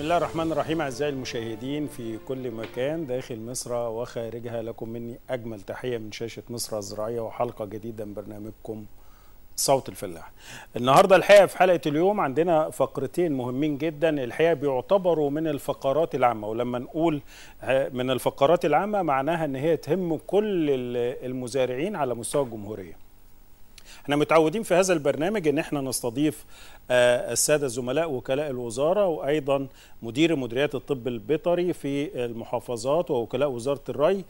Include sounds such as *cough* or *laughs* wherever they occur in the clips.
بسم الله الرحمن الرحيم أعزائي المشاهدين في كل مكان داخل مصر وخارجها. لكم مني أجمل تحية من شاشة مصر الزراعية وحلقة جديدة من برنامجكم صوت الفلاح. النهاردة الحقيقة في حلقة اليوم عندنا فقرتين مهمين جدا. الحقيقة بيعتبروا من الفقرات العامة ولما نقول من الفقرات العامة معناها أن هي تهم كل المزارعين على مستوى الجمهورية. إحنا متعودين في هذا البرنامج ان إحنا نستضيف السادة الزملاء وكلاء الوزارة وأيضا مدير مديريات الطب البيطري في المحافظات ووكلاء وزارة الري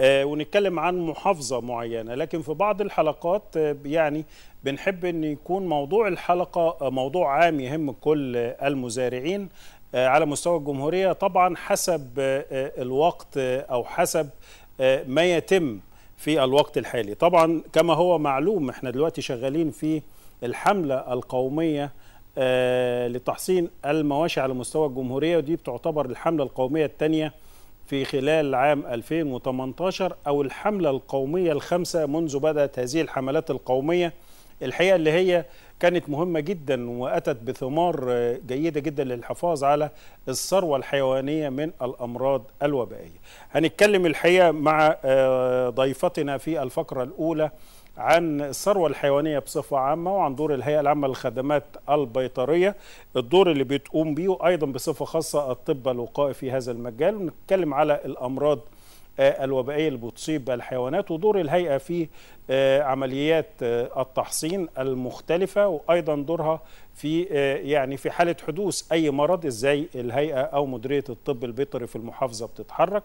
ونتكلم عن محافظة معينة. لكن في بعض الحلقات يعني بنحب إن يكون موضوع الحلقة موضوع عام يهم كل المزارعين على مستوى الجمهورية. طبعا حسب الوقت أو حسب ما يتم في الوقت الحالي. طبعا كما هو معلوم إحنا دلوقتي شغالين في الحملة القومية آه لتحصين المواشي على مستوى الجمهورية ودي بتعتبر الحملة القومية الثانية في خلال عام 2018 أو الحملة القومية الخامسة منذ بدأت هذه الحملات القومية. الحقيقة اللي هي كانت مهمة جدا وأتت بثمار جيدة جدا للحفاظ على الثروة الحيوانية من الأمراض الوبائية. هنتكلم الحقيقة مع ضيفتنا في الفقرة الأولى عن الثروة الحيوانية بصفة عامة وعن دور الهيئة العامة للخدمات البيطرية الدور اللي بتقوم بيه وأيضا بصفة خاصة الطب الوقائي في هذا المجال. ونتكلم على الأمراض الوبائية اللي بتصيب الحيوانات ودور الهيئة في عمليات التحصين المختلفة وأيضا دورها في يعني في حالة حدوث أي مرض إزاي الهيئة أو مديرية الطب البيطري في المحافظة بتتحرك.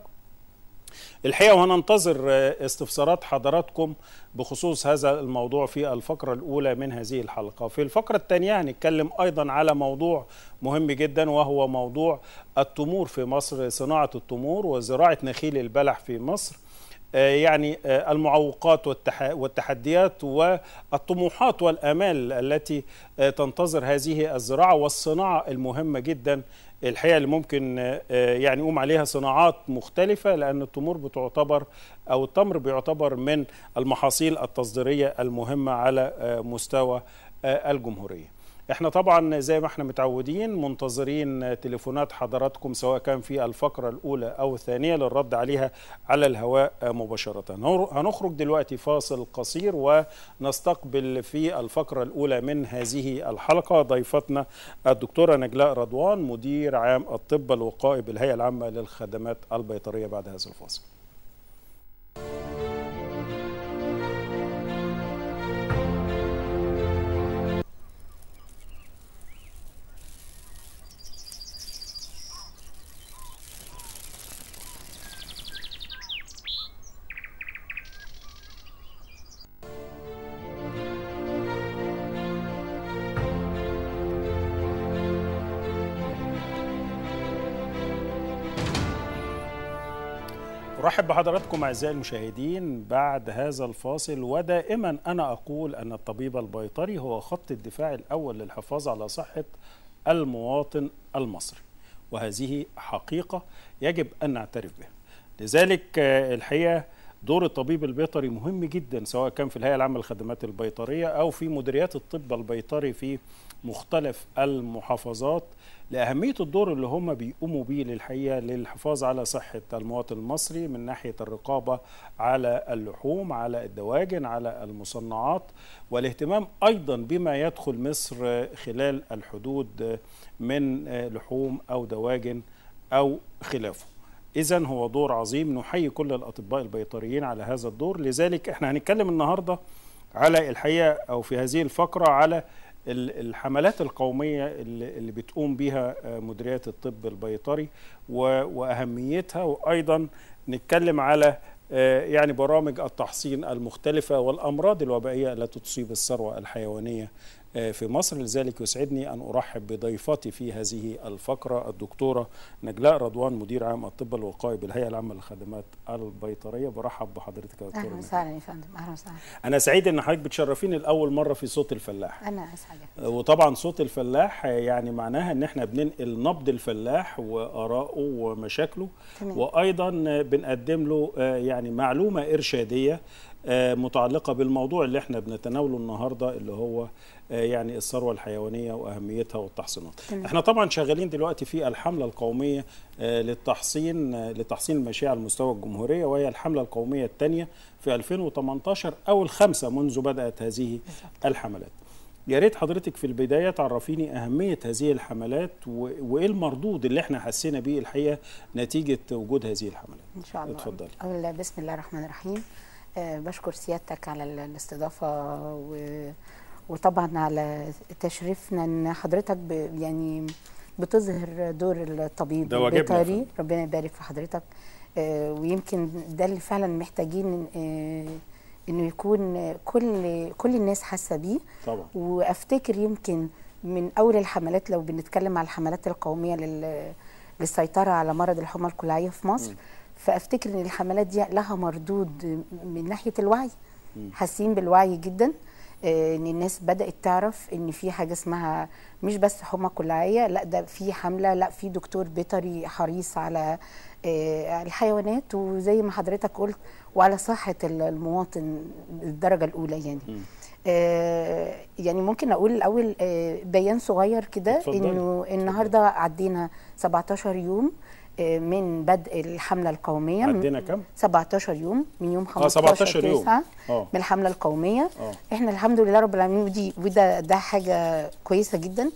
الحقيقة وهننتظر استفسارات حضراتكم بخصوص هذا الموضوع في الفقرة الأولى من هذه الحلقة. في الفقرة الثانية هنتكلم أيضا على موضوع مهم جدا وهو موضوع التمور في مصر صناعة التمور وزراعة نخيل البلح في مصر. يعني المعوقات والتحديات والطموحات والآمال التي تنتظر هذه الزراعة والصناعة المهمة جدا الحقيقة اللي ممكن يعني يقوم عليها صناعات مختلفة لأن التمور بتعتبر أو التمر بيعتبر من المحاصيل التصديرية المهمة على مستوى الجمهورية. إحنا طبعا زي ما إحنا متعودين منتظرين تليفونات حضراتكم سواء كان في الفقرة الأولى أو الثانية للرد عليها على الهواء مباشرة. هنخرج دلوقتي فاصل قصير ونستقبل في الفقرة الأولى من هذه الحلقة ضيفتنا الدكتورة نجلاء رضوان مدير عام الطب الوقائي بالهيئة العامة للخدمات البيطرية بعد هذا الفاصل. ارحب بحضراتكم اعزائي المشاهدين بعد هذا الفاصل ودائما أنا أقول أن الطبيب البيطري هو خط الدفاع الأول للحفاظ على صحة المواطن المصري وهذه حقيقة يجب أن نعترف بها. لذلك الحقيقة دور الطبيب البيطري مهم جدا سواء كان في الهيئة العامة للخدمات البيطرية أو في مديريات الطب البيطري في مختلف المحافظات لأهمية الدور اللي هم بيقوموا بيه للحقيقة للحفاظ على صحة المواطن المصري من ناحية الرقابة على اللحوم على الدواجن على المصنعات والاهتمام أيضا بما يدخل مصر خلال الحدود من لحوم أو دواجن أو خلافه. إذا هو دور عظيم نحيي كل الأطباء البيطريين على هذا الدور. لذلك إحنا هنتكلم النهاردة على الحقيقة أو في هذه الفقرة على الحملات القومية اللي بتقوم بها مديريات الطب البيطري وأهميتها وأيضا نتكلم على يعني برامج التحصين المختلفة والأمراض الوبائية التي تصيب الثروة الحيوانية في مصر. لذلك يسعدني أن أرحب بضيفتي في هذه الفقرة الدكتورة نجلاء رضوان مدير عام الطب الوقائي بالهيئة العامة للخدمات البيطرية. برحب بحضرتك يا دكتورة أهلا وسهلا يا فندم. أهلا وسهلا. أنا سعيد أن حضرتك بتشرفيني لأول مرة في صوت الفلاح. أنا أسعد وطبعا صوت الفلاح يعني معناها أن إحنا بننقل نبض الفلاح وآرائه ومشاكله. تمام. وأيضا بنقدم له يعني معلومة إرشادية آه، متعلقة بالموضوع اللي إحنا بنتناوله النهارده اللي هو آه، يعني الثروة الحيوانية وأهميتها والتحصينات. تمام. إحنا طبعا شغالين دلوقتي في الحملة القومية آه، للتحصين آه، لتحصين الماشيه على مستوى الجمهورية وهي الحملة القومية الثانية في 2018 أو الخامسه منذ بدأت هذه الحملات. يا ريت حضرتك في البداية تعرفيني أهمية هذه الحملات وإيه المردود اللي إحنا حسينا بيه الحقيقة نتيجة وجود هذه الحملات. إن شاء الله اتفضلي. بسم الله الرحمن الرحيم آه، بشكر سيادتك على ال- الاستضافة و... وطبعا على تشريفنا إن حضرتك ب... يعني بتظهر دور الطبيب ده واجبنا. ربنا يبارك في حضرتك. آه، ويمكن ده اللي فعلا محتاجين آه، إنه يكون كل كل الناس حاسة بيه. طبعا. وأفتكر يمكن من أول الحملات لو بنتكلم على الحملات القومية لل للسيطرة على مرض الحمى الكلعية في مصر فافتكر إن الحملات دي لها مردود من ناحية الوعي حاسين بالوعي جدا آه، إن الناس بدأت تعرف إن في حاجة اسمها مش بس حمى كلعيه لأ ده في حملة لأ في دكتور بيطري حريص على آه، الحيوانات وزي ما حضرتك قلت وعلى صحة المواطن الدرجة الأولى يعني. آه، يعني ممكن أقول الأول بيان صغير كده. إنه النهارده عدينا 17 يوم من بدء الحملة القومية عدينا كام؟ 17 يوم من يوم 15 17 يوم. 9 آه من الحملة القومية آه إحنا الحمد لله رب العالمين ودي وده ده حاجة كويسة جدا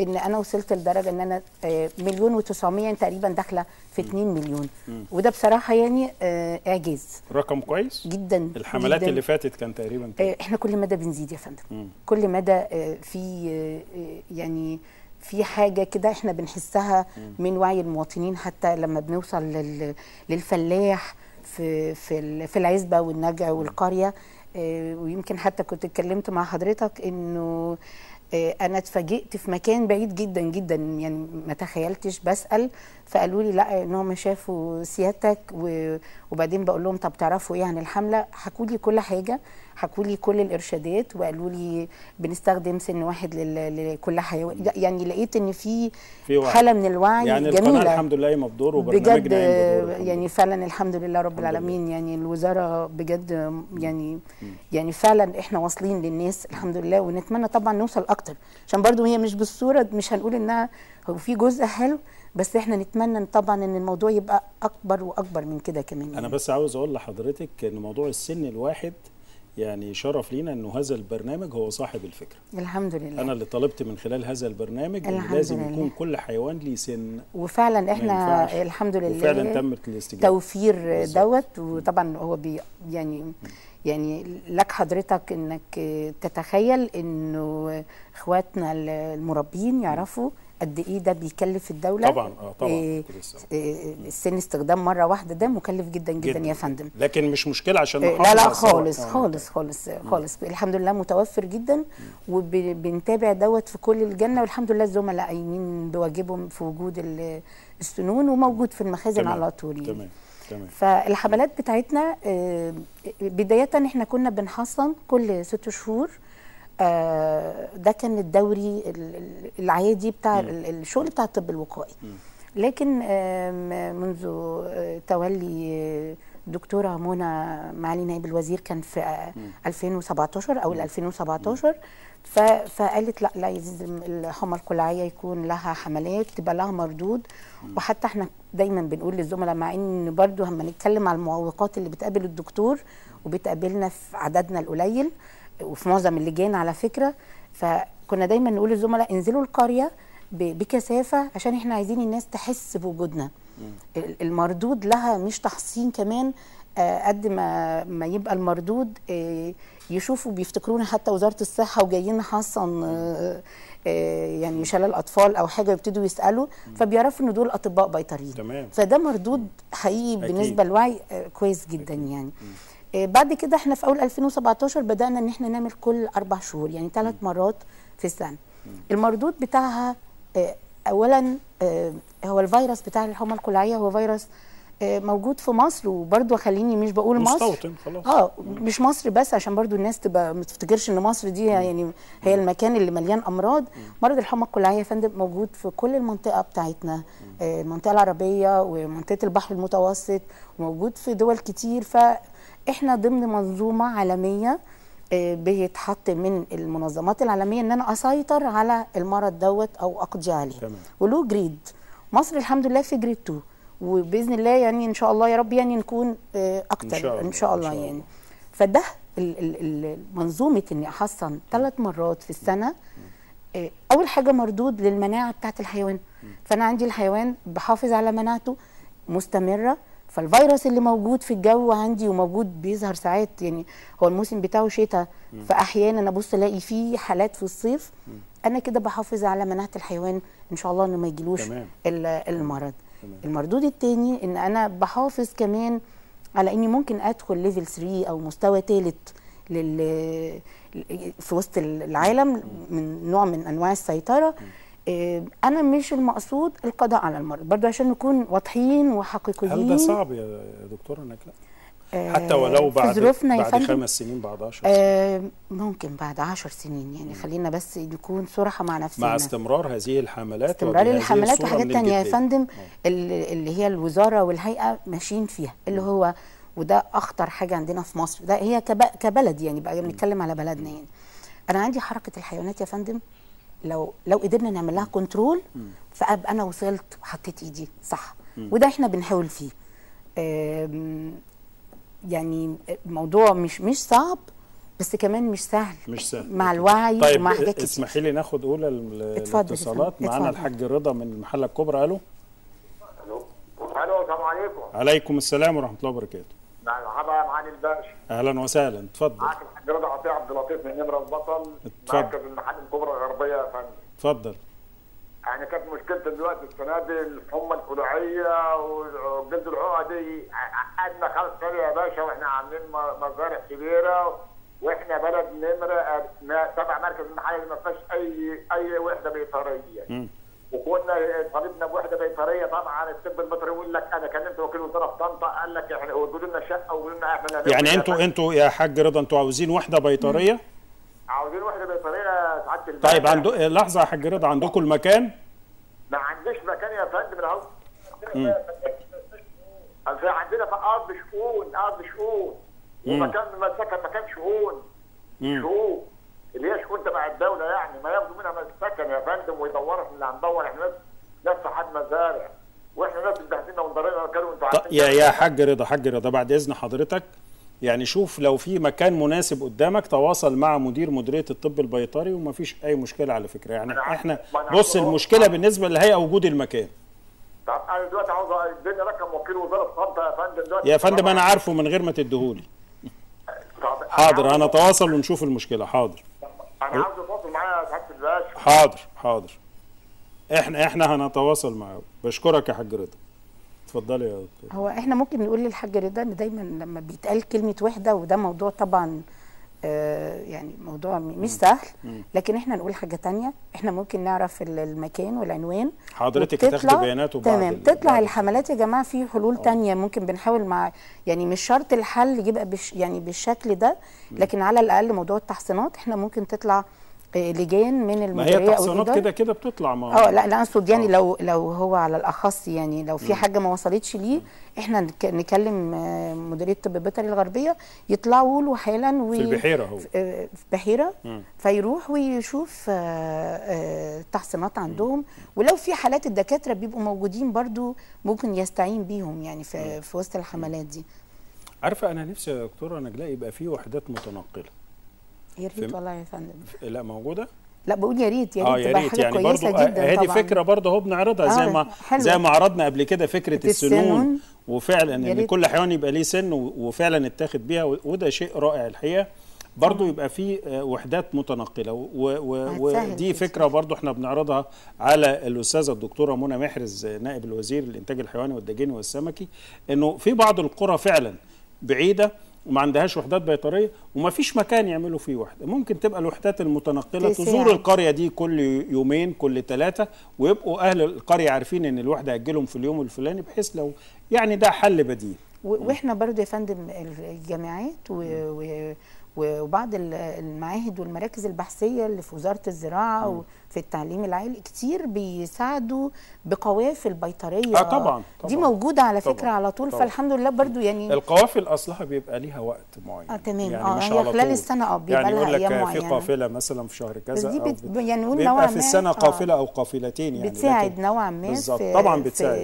إن أنا وصلت لدرجة إن أنا آه، مليون و900 يعني تقريبا داخلة في 2 مليون وده بصراحة يعني آه، إعجاز رقم كويس؟ جدا الحملات جداً. اللي فاتت كان تقريبا؟ آه، إحنا كل مدى بنزيد يا فندم مم. كل مدى آه، في آه، آه، يعني في حاجة كده إحنا بنحسها من وعي المواطنين حتى لما بنوصل لل- للفلاح في في في العزبة والنجع والقرية. آه، ويمكن حتى كنت اتكلمت مع حضرتك إنه آه، أنا اتفاجئت في مكان بعيد جدا جدا يعني ما تخيلتش. بسأل فقالوا لي لا إن هم شافوا سيادتك وبعدين بقول لهم طب تعرفوا إيه عن الحملة؟ حكوا لي كل حاجة. حكوا لي كل الإرشادات وقالوا لي بنستخدم سن واحد لكل حيوان يعني لقيت إن في. حالة من الوعي يعني جميلة. الحمد لله قايمه بدور بجد وبرنامجنا الحمد يعني لله. فعلا الحمد لله رب الحمد العالمين. يعني الوزارة بجد يعني يعني فعلا إحنا واصلين للناس الحمد لله ونتمنى طبعا نوصل أكتر. عشان برضو هي مش بالصورة مش هنقول إنها هو في جزء حلو بس إحنا نتمنى طبعا إن الموضوع يبقى أكبر وأكبر من كده كمان. أنا يعني. بس عاوز أقول لحضرتك إن موضوع السن الواحد يعني شرف لينا إنه هذا البرنامج هو صاحب الفكرة الحمد لله أنا اللي طلبت من خلال هذا البرنامج ان الحمد لازم لله. يكون كل حيوان ليه سن وفعلا إحنا. الحمد لله وفعلا تمت الاستجابة توفير. دوت وطبعا هو بي يعني يعني لك حضرتك إنك تتخيل إنه إخواتنا المربين يعرفوا قد إيه ده بيكلف الدولة؟ طبعا آه طبعا إيه السن استخدام مرة واحدة ده مكلف جدا جدا, يا فندم. لكن مش مشكلة عشان إيه، لا لا على الثروة. خالص آه، خالص خالص خالص. الحمد لله متوفر جدا وبنتابع دوت في كل الجنة. والحمد لله الزملاء قايمين بواجبهم في وجود ال- السنون وموجود في المخازن تمام. على طول يعني. تمام تمام. فالحملات بتاعتنا آه، بداية إحنا كنا بنحصن كل ست شهور آه، ده كان الدوري ال- ال- العادي بتاع ال- الشغل بتاع الطب الوقائي. لكن منذ آه، تولي آه، دكتورة منى معالي نائب الوزير كان في آه، 2017 أو 2017 ف- فقالت لا لا لازم الحمى الكلعيه يكون لها حملات تبقى لها مردود. وحتى إحنا دايما بنقول للزملاء مع إن برضو لما نتكلم على المعوقات اللي بتقابل الدكتور وبتقابلنا في عددنا القليل وفي معظم اللجان على فكرة فكنا دايما نقول للزملاء انزلوا القرية بكثافة عشان إحنا عايزين الناس تحس بوجودنا. ال- المردود لها مش تحصين كمان آه، قد ما ما يبقى المردود آه، يشوفوا بيفتكرونا حتى وزارة الصحة وجايين نحصن آه، يعني شلال اطفال أو حاجة يبتدوا يسألوا فبيعرفوا إن دول أطباء بيطريين. فده مردود حقيقي. بالنسبة للوعي كويس جدا يعني. بعد كده إحنا في أول 2017 بدأنا إن إحنا نعمل كل أربع شهور يعني ثلاث مرات في السنة. المردود بتاعها آه، اولا آه، هو الفيروس بتاع الحمى الكلعيه هو فيروس آه، موجود في مصر وبرضه خليني مش بقول مصر. مستوطن خلاص. آه مش مصر بس عشان برضو الناس تبقى ما تفتكرش إن مصر دي يعني هي المكان اللي مليان أمراض. مرض الحمى القلاعية يا فندم موجود في كل المنطقة بتاعتنا. آه، المنطقة العربية ومنطقة البحر المتوسط وموجود في دول كتير. ف إحنا ضمن منظومة عالمية آه، بيتحط من المنظمات العالمية إن أنا أسيطر على المرض دوت أو أقضي عليه. تمام. وله grade. مصر الحمد لله في grade 2 وبإذن الله يعني إن شاء الله يا رب يعني نكون آه، أكتر. إن شاء الله، إن شاء إن الله شاء يعني. الله. فده ال- ال- ال- منظومة إني أحصن ثلاث مرات في السنة. آه، أول حاجة مردود للمناعة بتاعت الحيوان. فأنا عندي الحيوان بحافظ على مناعته مستمرة. فالفيروس اللي موجود في الجو عندي وموجود بيظهر ساعات يعني هو الموسم بتاعه شتاء فأحيانا ابص ألاقي فيه حالات في الصيف أنا كده بحافظ على مناعة الحيوان إن شاء الله إنه ما يجيلوش المرض. تمام. المردود التاني إن أنا بحافظ كمان على إني ممكن أدخل ليفل 3 أو مستوى ثالث لل في وسط العالم من نوع من أنواع السيطرة. أنا مش المقصود القضاء على المرض. برضه عشان نكون واضحين وحقيقيين. هل ده صعب يا دكتورة نجلاء آه، حتى ولو بعد بعد خمس سنين بعد 10 سنين. آه ممكن بعد عشر سنين. يعني خلينا بس نكون صراحة مع نفسنا. مع استمرار هذه الحملات استمرار الحملات وحاجات تانية يا. فندم. اللي هي الوزارة والهيئة ماشيين فيها اللي هو وده أخطر حاجة عندنا في مصر. ده هي كب- كبلد يعني بقى بنتكلم على بلدنا يعني. أنا عندي حركة الحيوانات يا فندم. لو لو قدرنا نعمل لها كنترول فأبقى أنا وصلت وحطيت إيدي. صح. وده إحنا بنحاول فيه. يعني الموضوع مش مش صعب بس كمان مش سهل. مش سهل. مع الوعي طيب ومع حاجات كتير. اسمحي لي ناخد أولى الاتصالات. معانا. الحاج رضا من المحله الكبرى. ألو. ألو. ألو السلام عليكم. عليكم السلام ورحمة الله وبركاته. مرحبا يا معالي الباشا. أهلا وسهلا. اتفضل. معاك الحاج رضا عطية عبد اللطيف من نمرة البطل. مركز المحل الكبرى الغربية يا فندم. اتفضل يعني كانت مشكلتي دلوقتي السنة دي الحمى الفلاعيه وجلد العقدي قعدنا خمس سنين يا باشا وإحنا عاملين مزارع كبيرة وإحنا بلد نمرة تبع مركز المحل اللي ما فيهاش اي أي وحدة بيطرية. وكنا طالبنا بوحدة بيطرية طبعا الطب البيطري يقول لك أنا كلمت وكيل وزارة في طنطا قال لك إحنا وجدوا لنا شقة وقولوا لنا إحنا يعني أنتوا أنتوا يا حاج رضا أنتوا عاوزين وحدة بيطرية؟ عاوزين وحده بيطريه سعاده الباشا طيب عنده لحظة يا حاج رضا عندكم المكان؟ ما عنديش مكان يا فندم اهو في عندنا في ارض شؤون ارض شؤون ومكان مسكن مكان شؤون. شؤون. اللي هي شؤون تبع الدولة يعني. ما ياخدوا منها مسكن يا فندم ويدوروا إحنا اللي هندور. إحنا ناس ناس صحاب مزارع. وإحنا ناس اتبهدلنا وانضرينا كانوا أنتوا ط- عارفين يا يا حاج رضا حاج رضا بعد إذن حضرتك يعني شوف لو في مكان مناسب قدامك تواصل مع مدير مديرية الطب البيطري ومفيش أي مشكلة على فكرة. يعني إحنا بص المشكلة بالنسبة للهيئه وجود المكان. طب أنا دلوقتي عاوز أديني رقم وكيل وزارة طنطا يا فندم دلوقتي. يا فندم أنا عارفه من غير ما تديهولي. حاضر عاوز- هنتواصل ونشوف المشكلة. حاضر. أنا عاوز أتواصل معايا يا سعاده الباشا. حاضر حاضر. إحنا إحنا هنتواصل معاه. بشكرك يا حاج رضا. اتفضلي يا دكتور. هو إحنا ممكن نقول للحاج رضا إن دايما لما بيتقال كلمة وحدة وده موضوع طبعا آه يعني موضوع مش سهل. لكن إحنا نقول حاجة تانية. إحنا ممكن نعرف ال- المكان والعنوان. حضرتك هتاخدي بياناته بعد تمام. تطلع الحملات يا جماعة في حلول تانية. ممكن بنحاول مع يعني مش شرط الحل يبقى بش يعني بالشكل ده. لكن على الأقل موضوع التحصينات إحنا ممكن تطلع لجان من ما المديرية هي أو تحصينات الإدارة. كده كده بتطلع ما آه لا لا أقصد يعني آه. لو لو هو على الأخص يعني لو في حاجة ما وصلتش ليه إحنا نك- نكلم آه، مديرية الطب البيطري الغربية يطلعوا له حالا و في البحيرة هو. آه، في بحيرة مم. فيروح ويشوف آه، آه، التحصينات عندهم. ولو في حالات الدكاترة بيبقوا موجودين برضو ممكن يستعين بيهم يعني في في وسط الحملات دي. عارفة أنا نفسي يا دكتورة نجلاء يبقى في وحدات متنقلة. يا ريت والله يا فندم لا موجودة لا بقول يا ريت يا ريت آه يا تبقى ريت حاجة يعني كويسة برضو جدا هذه فكرة برضو اهو بنعرضها زي آه، ما حلوة. زي ما عرضنا قبل كده فكرة السنون السنون. وفعلا إن ريت. كل حيوان يبقى ليه سن وفعلا اتاخد بيها وده شيء رائع الحقيقة برضو يبقى في آه، وحدات متنقله ودي. فكرة برضو إحنا بنعرضها على الأستاذة الدكتورة منى محرز آه، نائب الوزير للانتاج الحيواني والدجيني والسمكي إنه في بعض القرى فعلا بعيدة وما عندهاش وحدات بيطرية وما فيش مكان يعملوا فيه وحدة ممكن تبقى الوحدات المتنقلة. تزور القرية دي كل يومين كل ثلاثة ويبقوا أهل القرية عارفين إن الوحده هتجيلهم في اليوم الفلاني بحيث لو يعني ده حل بديل وإحنا برضو يا فندم الجامعات. وبعض ال- المعاهد والمراكز البحثية اللي في وزارة الزراعة وفي التعليم العالي كتير بيساعدوا بقوافل بيطرية آه طبعاً، دي طبعاً. موجودة على طبعاً، فكره على طول طبعاً. فالحمد لله برضو يعني القوافل أصلها بيبقى ليها وقت معين آه، تمام. يعني آه، مش هي على خلال طول. السنة، آه، بيبقى يعني لها يقول لك أيام في. قافلة مثلا في شهر كذا بس دي أو بت- يعني نقول نوعاً في ما، السنة آه. قافلة أو قافلتين يعني بتساعد نوعا ما بالظبط في طبعا في بتساعد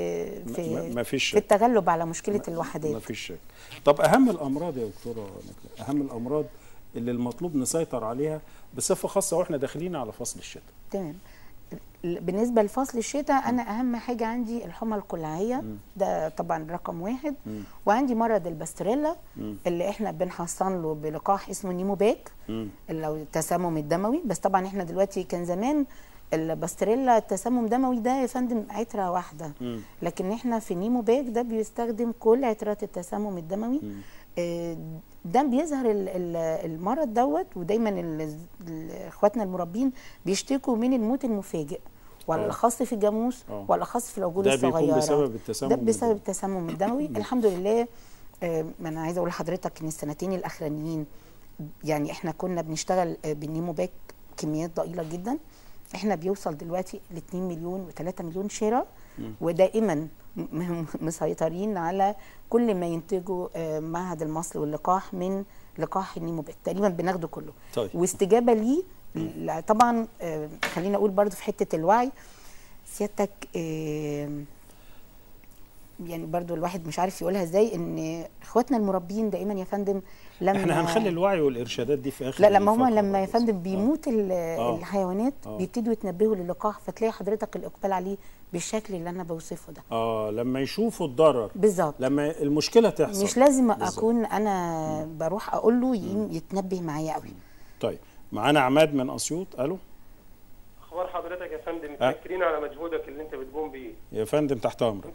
في, ما- ما فيش في شك. التغلب على مشكلة ما الوحدات فيش شك طب أهم الأمراض يا دكتورة أهم الأمراض اللي المطلوب نسيطر عليها بصفة خاصة وإحنا داخلين على فصل الشتاء. تمام. ال- بالنسبة لفصل الشتاء أنا أهم حاجة عندي الحمى القلاعية ده طبعا رقم واحد. وعندي مرض البستريلا اللي إحنا بنحصن له بلقاح اسمه Pneumobac. اللي هو التسمم الدموي. بس طبعا إحنا دلوقتي كان زمان البستريلا التسمم الدموي ده يا فندم عتره واحدة. لكن إحنا في Pneumobac ده بيستخدم كل عترات التسمم الدموي. ده بيظهر ال- ال- المرض دوت ودايما اخواتنا المربين بيشتكوا من الموت المفاجئ والاخص في الجاموس آه. والأخص في العجول ده بيكون الصغيرة. بسبب التسمم ده بسبب. التسمم الدموي *coughs* الحمد لله آه، ما أنا عايزة أقول لحضرتك إن السنتين الأخرانيين يعني إحنا كنا بنشتغل آه، بالنيموباك كميات ضئيلة جدا. إحنا بيوصل دلوقتي ل 2 مليون و3 مليون شراء. ودائما مسيطرين على كل ما ينتجه آه، معهد المصل واللقاح من لقاح النيموباك تقريبا بناخده كله. طيب. واستجابة ليه؟ طبعا آه، خلينا أقول برضو في حتة الوعي. سيادتك آه، يعني برضو الواحد مش عارف يقولها إزاي إن إخواتنا المربين دائما يا فندم لما إحنا هنخلي الوعي والإرشادات دي في آخر لا لما هما الفقرة لما يا. فندم آه. بيموت ال- آه. الحيوانات آه. بيبتدوا يتنبهوا للقاح فتلاقي حضرتك الإقبال عليه بالشكل اللي أنا بوصفه ده آه لما يشوفوا الضرر بالظبط لما المشكلة تحصل مش لازم بالظبط. أكون أنا بروح أقول له يتنبه معايا قوي طيب معانا عماد من أسيوط ألو أخبار حضرتك يا فندم أه. متشكرين على مجهودك اللي أنت بتقوم بيه يا فندم تحت أمرك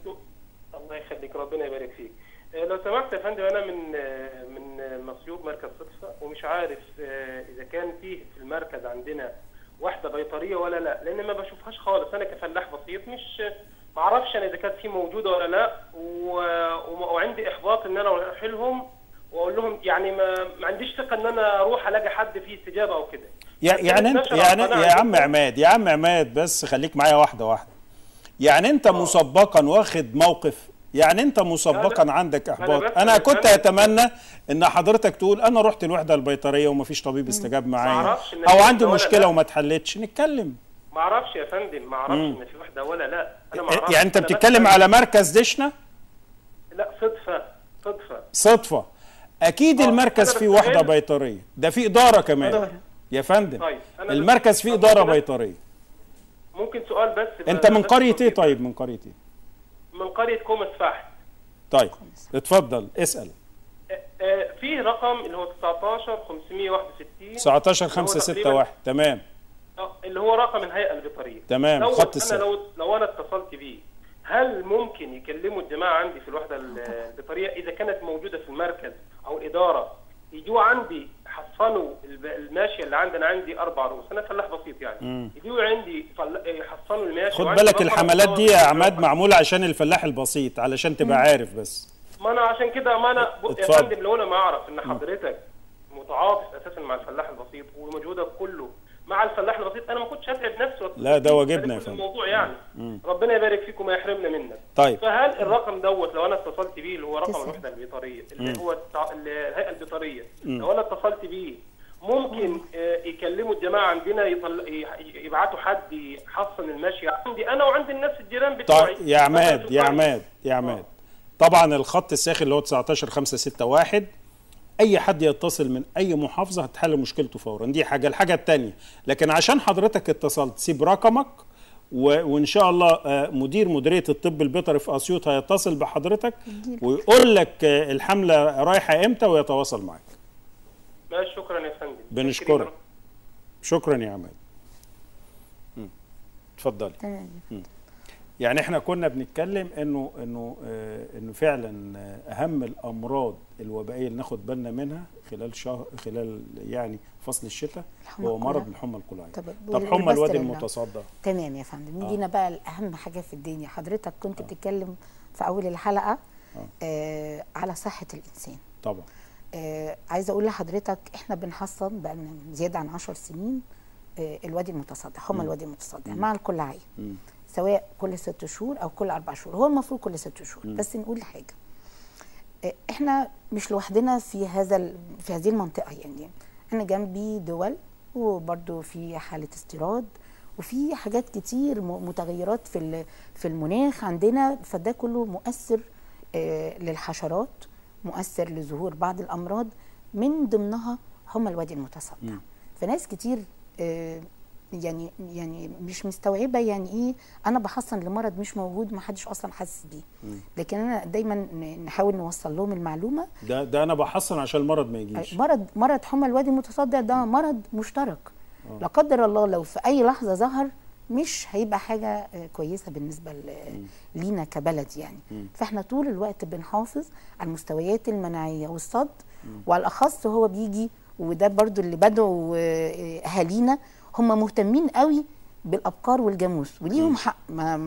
الله يخليك ربنا يبارك فيك. آه، لو سمحت يا فندم أنا من آه، من مسيوط مركز صدفة ومش عارف آه، إذا كان فيه في المركز عندنا واحدة بيطرية ولا لا لأن ما بشوفهاش خالص. أنا كفلاح بسيط مش ما أعرفش أنا إذا كانت في موجودة ولا لا و- وعندي إحباط إن أنا أروح لهم وأقول لهم يعني ما, ما عنديش ثقة إن أنا أروح ألاقي حد فيه استجابة أو كده. يعني أنت يعني يا عم. عماد يا عم عماد بس خليك معايا واحدة واحدة. يعني أنت مسبقا واخد موقف يعني انت مسبقا. عندك أنا إحباط. أنا كنت أتمنى إن حضرتك تقول أنا رحت الوحدة البيطرية ومفيش طبيب استجاب معايا. أو في عندي مشكلة. وما اتحلتش. نتكلم. ما أعرفش يا فندم ما أعرفش إن في واحدة ولا لا. أنا ما أعرفش يعني أنت بتتكلم على مركز دشنا لا صدفة صدفة. صدفة. أكيد آه، المركز فيه وحدة بيطرية. ده فيه إدارة كمان. يا فندم طيب، المركز فيه إدارة بيطرية. ممكن سؤال بس أنت من قرية إيه. طيب؟ من قرية إيه؟ من قرية كومس فحت طيب اتفضل اسأل. في رقم اللي هو 19 561 19 اللي هو 5 6 تقريباً- 1 تمام. اللي هو رقم الهيئة البيطرية. تمام، لو خط أنا الساعة. لو لو أنا اتصلت بيه هل ممكن يكلموا الجماعة عندي في الوحدة البيطرية؟ إذا كانت موجودة في المركز أو الاداره يجوا عندي حصنوا الماشية اللي عندنا عندي أربع رؤوس. أنا فلاح بسيط يعني. يجوا عندي فل- يحصنوا الماشية خد بالك الحملات دي يا عماد معمولة عشان الفلاح البسيط علشان تبقى عارف بس. ما أنا عشان كده ما أنا ب- يا. فندم لو أنا ما أعرف إن حضرتك متعاطف أساسا مع الفلاح البسيط ومجهودك كله مع الفلاح البسيط أنا ما كنتش هتعب نفسي لا، ده. واجبنا يا فندم. الموضوع يعني. ربنا يبارك فيك وما يحرمنا منك طيب. فهل الرقم دوت لو أنا اتصلت بيه اللي هو رقم. الوحدة البيطرية اللي هو التع... الهيئة البيطرية لو أنا اتصلت بيه ممكن آه، يكلموا الجماعة عندنا يطل... يبعتوا حد يحصن الماشيه عندي أنا وعند الناس الجيران بتوعي. طيب يا عماد يا في عماد يا عماد. طبعا الخط الساخن اللي هو 19 5 6 1 أي حد يتصل من أي محافظة هتحل مشكلته فورا. دي حاجة. الحاجة الثانية لكن عشان حضرتك اتصلت سيب رقمك و... وإن شاء الله آه، مدير مديرية الطب البيطري في أسيوط هيتصل بحضرتك ويقول لك آه، الحملة رايحة إمتى ويتواصل معاك. ماشي شكرا يا فندم. بنشكرك. شكرا. يا عماد. اتفضلي. تمام يعني إحنا كنا بنتكلم إنه إنه آه إنه فعلا آه، أهم الأمراض الوبائية اللي ناخد بالنا منها خلال شهر خلال يعني فصل الشتاء هو مرض. الحمى القلعيه طب طب حمى الوادي. المتصدع تمام يا فندم. نجينا بقى لاهم حاجة في الدنيا. حضرتك كنت بتتكلم في أول الحلقة آه. على صحة الإنسان. طبعا. آه عايزة أقول لحضرتك إحنا بنحصن بقى لنا زيادة عن 10 سنين آه الوادي المتصدع هم الوادي المتصدع مع الكلاعيه سواء كل ست شهور أو كل أربع شهور هو المفروض كل ست شهور بس نقول حاجة. آه، إحنا مش لوحدنا في هذا في هذه المنطقة يعني. أنا جنبي دول وبرضو في حالة استيراد وفي حاجات كتير م- متغيرات في في المناخ عندنا فده كله مؤثر آه، للحشرات مؤثر لظهور بعض الأمراض من ضمنها هم الوادي المتصدع فناس كتير آه، يعني يعني مش مستوعبة يعني إيه أنا بحصن لمرض مش موجود ما حدش أصلا حاسس بيه. لكن أنا دايما نحاول نوصل لهم المعلومة. ده ده أنا بحصن عشان المرض ما يجيش. مرض مرض حمى الوادي المتصدع ده مرض مشترك. لا قدر الله لو في أي لحظة ظهر مش هيبقى حاجة آه، كويسة بالنسبة لينا كبلد يعني. فإحنا طول الوقت بنحافظ على المستويات المناعية والصد. وعلى الأخص هو بيجي وده برضو اللي بدعوا آه، أهالينا هم مهتمين قوي بالأبقار والجاموس وليهم حق ما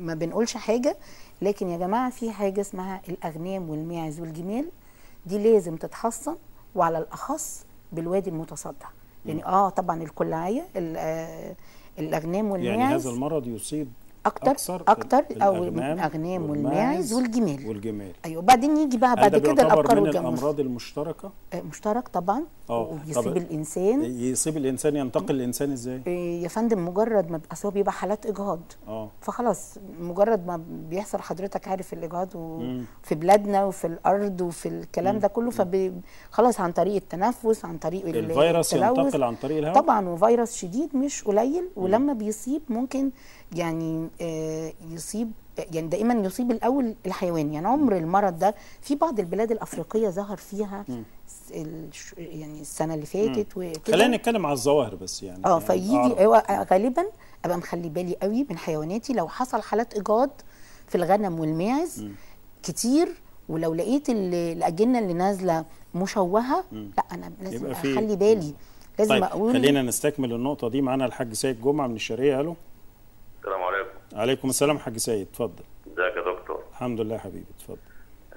ما بنقولش حاجة لكن يا جماعة في حاجة اسمها الأغنام والماعز والجمال دي لازم تتحصن وعلى الأخص بالوادي المتصدع. يعني آه طبعا الكلاعية ال- آه، الأغنام والماعز يعني هذا المرض يصيب أكتر أكتر أو الأغنام الأغنام والماعز والجمال. والجمال. أيوه بعدين يجي بقى بعد ده كده الابقار من والجاموس. الأمراض المشتركة؟ آه، مشترك طبعا. آه وبيصيب الإنسان. يصيب الإنسان ينتقل الإنسان إزاي؟ آه، يا فندم مجرد ما أصل هو بيبقى حالات إجهاض. آه. فخلاص مجرد ما بيحصل حضرتك عارف الإجهاض وفي بلادنا وفي الأرض وفي الكلام ده كله فخلاص عن طريق التنفس عن طريق ال- الفيروس. ينتقل عن طريق الهواء؟ طبعا وفيروس شديد مش قليل ولما بيصيب ممكن يعني آه، يصيب يعني دائما يصيب الأول الحيوان. يعني عمر المرض ده في بعض البلاد الأفريقية ظهر فيها يعني السنة اللي فاتت وكده. خلينا نتكلم على الظواهر بس يعني. آه يعني فيجي. هو غالبا أبقى مخلي بالي قوي من حيواناتي. لو حصل حالات اجهاض في الغنم والماعز كتير ولو لقيت ال- الأجنة اللي نازلة مشوهة لا أنا لازم أخلي بالي. لازم طيب أقول خلينا نستكمل النقطة دي. معانا الحاج سيد جمعة من الشرقية. ألو. السلام عليكم. عليكم السلام حاج سيد اتفضل ازيك يا دكتور؟ الحمد لله يا حبيبي اتفضل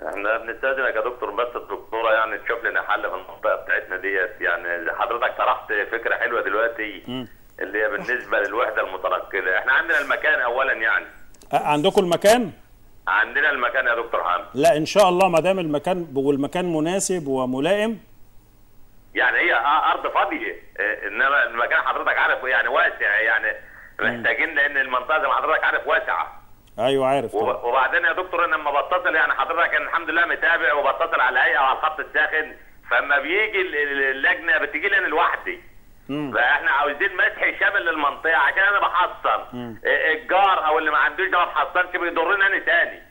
إحنا بنستاذنك يا دكتور بس الدكتورة يعني تشوف لنا حل في المنطقة بتاعتنا ديت. يعني حضرتك طرحت فكرة حلوة دلوقتي اللي هي بالنسبة للوحدة المتنقلة. إحنا عندنا المكان اولا يعني. عندكم المكان؟ عندنا المكان يا دكتور حامد. لا إن شاء الله ما دام المكان والمكان مناسب وملائم. يعني هي أرض فاضية. إنما المكان حضرتك عارف يعني واسع يعني محتاجين لأن المنطقة زي ما حضرتك عارف واسعة. أيوه عارف طبعا. وب- وبعدين يا دكتور أنا لما بتصل يعني حضرتك أنا الحمد لله متابع وبتصل على الهيئة وعلى الخط الساخن فلما بيجي ال- ال- اللجنة بتجي لي أنا لوحدي. فإحنا عاوزين مسح شامل للمنطقة عشان أنا بحصن الجار أو اللي ما عندوش ده ما بحصنش بيضرني أنا تاني.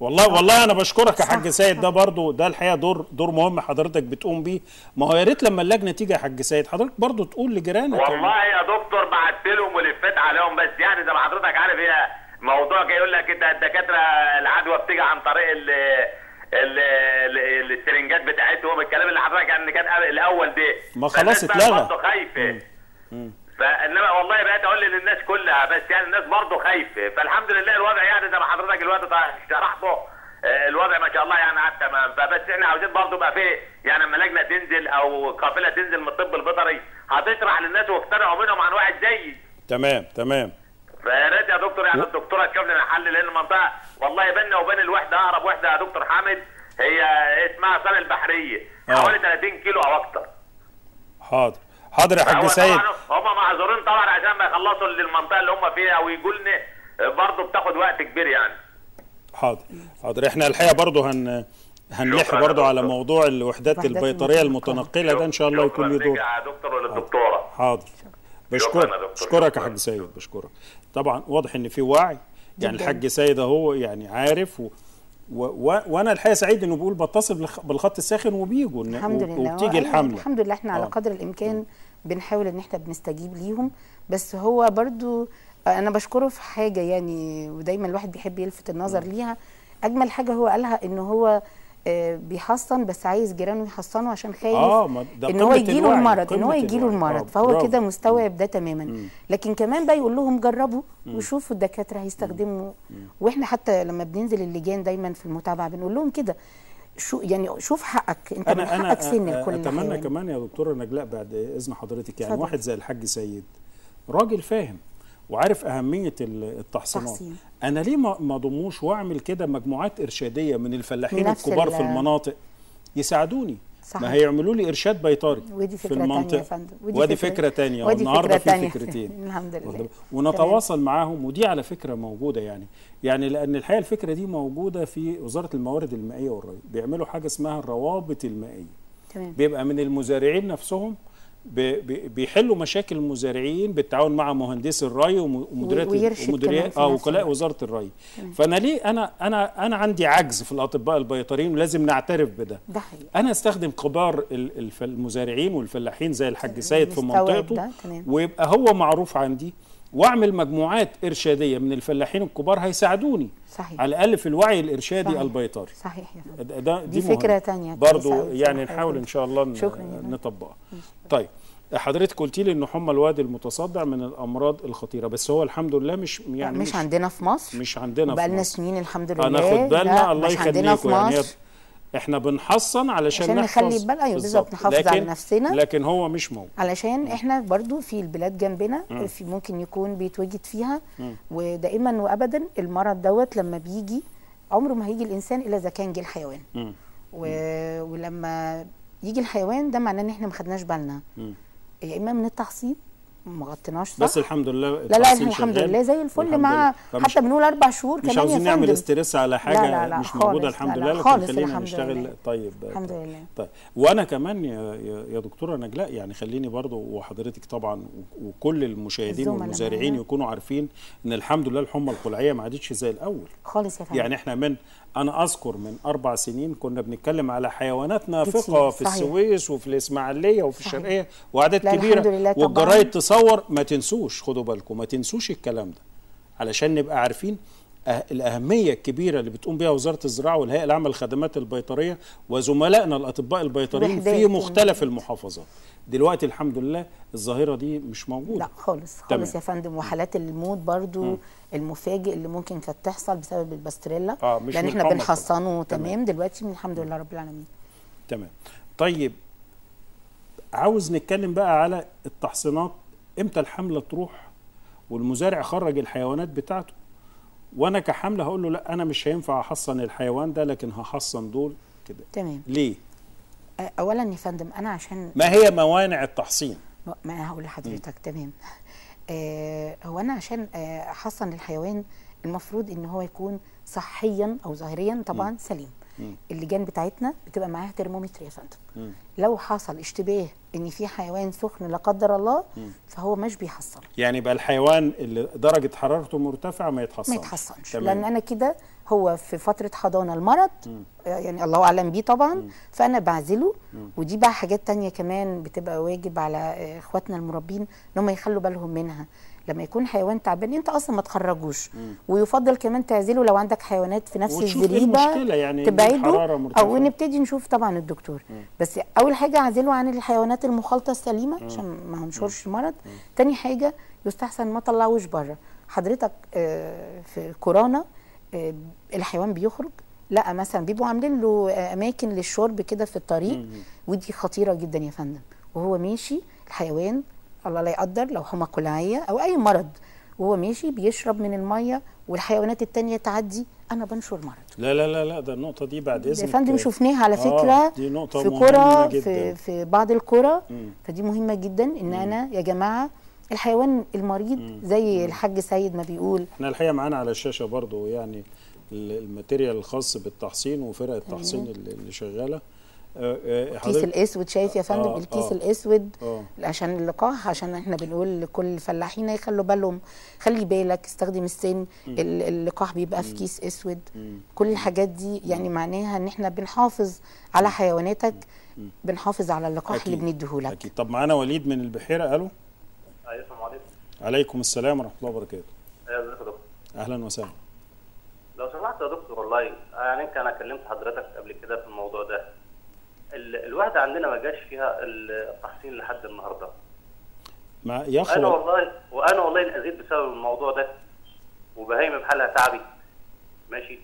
والله والله أنا بشكرك يا حاج سيد. ده برضو ده الحقيقة دور دور مهم حضرتك بتقوم بيه. ما هو يا ريت لما اللجنة تيجي يا حاج سيد. حضرتك برضو تقول لجيرانك والله يا دكتور بعت لهم ولفيت عليهم بس يعني زي ما حضرتك عارف هي موضوع جاي يقول لك انت الدكاترة العدوى بتيجي عن طريق ال ال ال- السرنجات بتاعتهم. الكلام اللي حضرتك يعني كان الأول ده. ما خلاص اتلغى. خايفة. فإنما والله بقيت أقول للناس كلها بس يعني الناس برضه خايفة. فالحمد لله الوضع يعني زي ما حضرتك الوقت شرحته آه، الوضع ما شاء الله يعني قاعد تمام فبس إحنا عاوزين برضه يبقى فيه يعني لما لجنه تنزل أو قافلة تنزل من الطب البيطري هتشرح للناس واقتنعوا منهم عن واحد زيي تمام تمام. فيا ريت يا دكتور يعني الدكتورة تشوف لنا حل لأن المنطقة والله بيننا وبين الوحدة أقرب وحدة يا دكتور حامد هي اسمها صالح البحرية آه. حوالي 30 كيلو أو أكتر. حاضر. حاضر يا حاج سيد. هم معذورين طبعا عشان ما يخلصوا للمنطقه اللي هم فيها ويجوا لنا برضه بتاخد وقت كبير يعني. حاضر. حاضر. إحنا الحقيقة برضو هن هنلح يا على. موضوع الوحدات البيطرية المتنقلة. المتنقلة ده إن شاء الله يكون له دور دكتور وللدكتوره حاضر. بشكرك. بشكرك يا. حاج سيد. بشكرك. طبعا واضح إن في وعي. يعني. الحاج سيد أهو يعني عارف و... و... و... وأنا الحقيقة سعيد إنه بيقول بتصل بالخ... بالخط الساخن وبيجوا الحمد لله. وبتيجي هو- الحملة. الحمد لله. إحنا على آه. قدر الإمكان بنحاول إن إحنا بنستجيب ليهم. بس هو برضو أنا بشكره في حاجة يعني ودايما الواحد بيحب يلفت النظر ليها. أجمل حاجة هو قالها إن هو بيحصن بس عايز جيرانه يحصنوا عشان خايف آه، إن هو يجيله الوعي، المرض إن هو يجيله الوعي. المرض. آه، فهو. كده مستوعب ده تماما. لكن كمان بقى يقول لهم جربوا وشوفوا الدكاترة هيستخدموا. وإحنا حتى لما بننزل اللجان دايما في المتابعة بنقول لهم كده شو يعني شوف حقك أنت من أنا أنا حقك سن لكل أتمنى حيوان. كمان يا دكتورة نجلاء بعد إذن حضرتك يعني اتفضل. واحد زي الحاج سيد. راجل فاهم. وعارف أهمية ال- التحصينات. تحصين. أنا ليه ما ما ضموش وأعمل كده مجموعات إرشادية من الفلاحين الكبار ال- في المناطق؟ يساعدوني. صحيح. ما هيعملوا لي إرشاد بيطري ودي في فكرة تانية المنطقة يا فندم. ودي فكره تانية. ودي النهارده فكرة في تانية. فكرتين. *laughs* الحمد لله؟ ونتواصل معاهم. ودي على فكرة موجودة يعني. يعني لأن الحقيقة الفكرة دي موجودة في وزارة الموارد المائية والري بيعملوا حاجة اسمها الروابط المائية. تمام. بيبقى من المزارعين نفسهم بيحلوا مشاكل المزارعين بالتعاون مع مهندس الري وم- ومديريات ومديريات آه وكلاء. وزارة الري. فأنا ليه أنا أنا أنا عندي عجز في الأطباء البيطريين ولازم نعترف بده. ده حقيقي. أنا أستخدم كبار المزارعين والفلاحين زي الحاج سيد في منطقته. ويبقى هو معروف عندي. واعمل مجموعات إرشادية من الفلاحين الكبار هيساعدوني. صحيح. على الأقل في الوعي الإرشادي صحيح. البيطري. صحيح يا فندم. ده ده دي تانية كويسة برضو أوي يعني. نحاول إن شاء الله شكراً. نطبقها. طيب حضرتك قلتي لي إن حمى الوادي المتصدع من الأمراض الخطيرة بس هو الحمد لله مش يعني مش, عندنا في مصر. مش عندنا في بقالنا مصر. سنين الحمد لله. هناخد بالنا الله مش يخليكم. يعني إحنا بنحصن علشان عشان نحفظ. نخلي بال- أيوة بالظبط،. نحافظ على نفسنا. لكن هو مش موجود علشان إحنا برضو في البلاد جنبنا في ممكن يكون بيتوجد فيها. ودائما وابدا المرض دوت لما بيجي عمره ما هيجي الإنسان إلا إذا كان جه الحيوان. و... ولما يجي الحيوان ده معناه إن إحنا ما خدناش بالنا. يا إما من التحصين ما غطيناش صح؟ بس الحمد لله لا لا التحصين الحمد لله زي الفل. مع حتى بنقول أربع شهور مش كمان عاوزين يا نعمل. استرس على حاجة لا لا لا مش موجودة الحمد لله لكن خالص خلينا الحمد نشتغل. لله. طيب. الحمد طيب. لله. طيب. وأنا كمان يا, يا, دكتورة نجلاء يعني خليني برضو وحضرتك طبعا وكل المشاهدين والمزارعين. يكونوا عارفين إن الحمد لله الحمى القلعية ما عادتش زي الأول. خالص يا فندم. يعني إحنا من أنا أذكر من أربع سنين كنا بنتكلم على حيوانات نافقه في صحيح. السويس وفي الإسماعيلية وفي صحيح. الشرقية واعداد كبيرة. والجرايد تصور ما تنسوش خدوا بالكم ما تنسوش الكلام ده علشان نبقى عارفين أه- الأهمية الكبيرة اللي بتقوم بها وزارة الزراعة والهيئة العامة للخدمات البيطرية وزملائنا الأطباء البيطريين في. مختلف المحافظات دلوقتي الحمد لله الظاهرة دي مش موجودة. لا خالص تمام. خالص يا فندم. وحالات الموت برضو المفاجئ اللي ممكن كانت تحصل بسبب الباستريلا. آه، مش لأن إحنا بنحصنه. تمام. تمام. دلوقتي من الحمد لله رب العالمين. تمام. طيب عاوز نتكلم بقى على التحصينات. إمتى الحملة تروح والمزارع خرج الحيوانات بتاعته؟ وأنا كحملة هقول له لا أنا مش هينفع أحصن الحيوان ده لكن هحصن دول كده. تمام. ليه؟ اولا يا فندم أنا عشان ما هي موانع التحصين؟ ما أنا هقول لحضرتك تمام. آه هو أنا عشان آه، احصن الحيوان المفروض إن هو يكون صحيا أو ظاهريا طبعا سليم. اللجان بتاعتنا بتبقى معاها ترمومتر يا فندم. لو حصل اشتباه إن في حيوان سخن لا قدر الله فهو مش بيحصن يعني يبقى الحيوان اللي درجة حرارته مرتفعة ما يتحصنش. ما يتحصنش. تمام. لأن أنا كده هو في فترة حضانة المرض آه، يعني الله أعلم بيه طبعا فأنا بعزله. ودي بقى حاجات تانية كمان بتبقى واجب على إخواتنا المربين إن هم يخلوا بالهم منها. لما يكون حيوان تعبان أنت أصلا ما تخرجوش. ويفضل كمان تعزله لو عندك حيوانات في نفس إيه الزريبة يعني تبعده. أو نبتدي نشوف طبعا الدكتور. بس أول حاجة أعزله عن الحيوانات المخالطة السليمة عشان ما هنشرش المرض تاني حاجة يستحسن ما طلعوش بره. حضرتك آه، في كورونا الحيوان بيخرج لا مثلا بيبقوا عاملين له آه، أماكن للشرب كده في الطريق. ودي خطيرة جدا يا فندم. وهو ماشي الحيوان الله لا يقدر لو حمى قلعيه أو أي مرض. وهو ماشي بيشرب من المية والحيوانات التانية تعدي. أنا بنشر مرض. لا لا لا لا ده النقطة دي بعد يا إذنك. فندم شفناها على آه، فكرة دي نقطة في جدا. في في بعض القرى فدي مهمة جدا. إن أنا يا جماعة الحيوان المريض زي الحاج سيد ما بيقول. إحنا الحقيقة معانا على الشاشة برضو يعني ال- ال material الخاص بالتحصين وفرق التحصين اللي اللي شغالة. آه، آه، الكيس الأسود شايف يا فندم؟ آه، الكيس آه. الأسود آه. عشان اللقاح عشان إحنا بنقول لكل الفلاحين يخلوا بالهم. خلي بالك استخدم السن. ال- اللقاح بيبقى في كيس أسود. كل الحاجات دي يعني معناها إن إحنا بنحافظ على حيواناتك بنحافظ على اللقاح اللي. بنديهولك. أكيد. طب معانا وليد من البحيرة. ألو؟ أيوه السلام عليكم عليكم السلام ورحمة الله وبركاته. أيوه ازيك يا دكتور؟ أهلا وسهلا. لو سمحت يا دكتور والله يعني يمكن أنا كلمت حضرتك قبل كده في الموضوع ده. ال- الوحدة عندنا ما جاش فيها التحصين لحد النهارده. يا أخي أنا والله. وأنا والله انأذيت بسبب الموضوع ده وبهايم بحالها تعبي. ماشي؟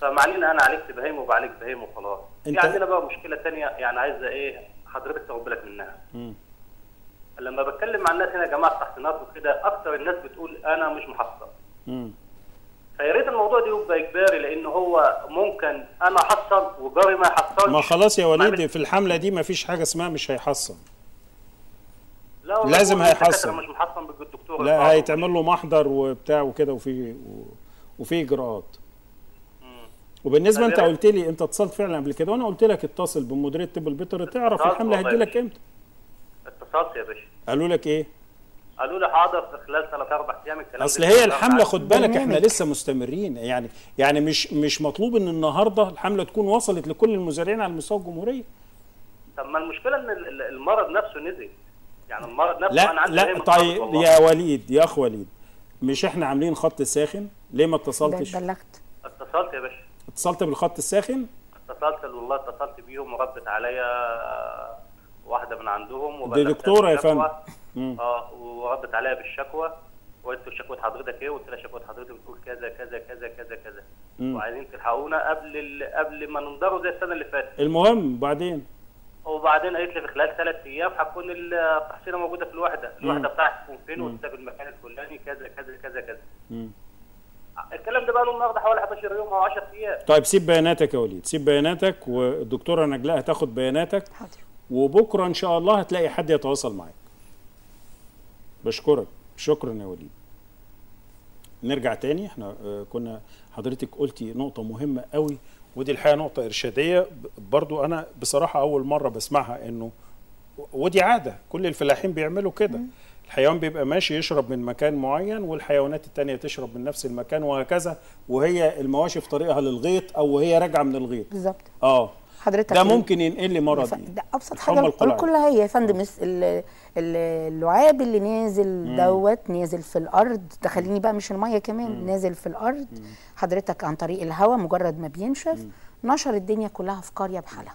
فما علينا أنا عليك تبهيم وبعليك بهيم وخلاص. في عندنا بقى مشكلة تانية يعني عايزة إيه حضرتك تاخد بالك منها. مم. لما بتكلم مع الناس هنا يا جماعة التحصينات وكده أكتر الناس بتقول أنا مش محصن مم. فيا ريت الموضوع ده يبقى إجباري لأن هو ممكن أنا احصن وجاري ما يحصنش ما خلاص يا وليد. في الحملة دي ما فيش حاجة اسمها مش هيحصن لا لازم هيحصن. مش محصن بالدكتور لا هيتعمل له محضر وبتاع وكده وفي وفي إجراءات وبالنسبة طب أنت. قلت لي أنت اتصلت فعلا قبل كده وأنا قلت لك اتصل بمديرية الطب البيطري تعرف الحملة هتجي لك. إمتى اتصلت يا باشا. قالوا لك إيه؟ قالوا لي حاضر في خلال ثلاث أربع أيام الكلام أصل هي الحملة. خد بالك إحنا. لسه مستمرين. يعني يعني مش مش مطلوب إن النهارده الحملة تكون وصلت لكل المزارعين على مستوى الجمهورية. طب ما المشكلة إن ال- ال- المرض نفسه نزل. يعني المرض نفسه لا أنا عندي لا طيب. يا وليد يا أخ وليد مش إحنا عاملين خط ساخن؟ ليه ما اتصلتش؟ بلغت اتصلت يا باشا. اتصلت بالخط الساخن؟ اتصلت والله اتصلت بيهم وردت عليا واحدة من عندهم دي دكتورة يا. فندم. آه وردت عليا بالشكوى وقلت له شكوى حضرتك إيه؟ قلت لها شكوى حضرتك بتقول كذا كذا كذا كذا كذا. وعايزين تلحقونا قبل ال... قبل ما ننضروا زي السنة اللي فاتت المهم بعدين وبعدين قالت لي في خلال ثلاث أيام هتكون التحصيلة موجودة في الوحدة، الوحدة بتاعتك تكون فين وانت في المكان الفلاني كذا كذا كذا كذا. مم. الكلام ده بقى له النهارده حوالي 11 يوم أو 10 أيام. طيب سيب بياناتك يا وليد سيب بياناتك والدكتوره نجلاء هتاخد بياناتك حاضر وبكرة إن شاء الله هتلاقي حد يتواصل معاك. بشكرك. شكرا يا وليد. نرجع تاني. إحنا آه، كنا حضرتك قلتي نقطة مهمة قوي ودي الحقيقة نقطة إرشادية. برضو أنا بصراحة أول مرة بسمعها إنه ودي عادة. كل الفلاحين بيعملوا كده. الحيوان بيبقى ماشي يشرب من مكان معين والحيوانات التانية تشرب من نفس المكان وهكذا. وهي المواشي في طريقها للغيط أو وهي راجعة من الغيط. بالظبط. آه. حضرتك ده ممكن ينقل لي مرض ف- إيه؟ ده أبسط حاجة. كلها هي يا فندم اللعاب اللي نازل دوت نازل في الأرض. ده خليني بقى مش المية كمان نازل في الأرض. حضرتك عن طريق الهواء مجرد ما بينشف نشر الدنيا كلها في قرية بحالها.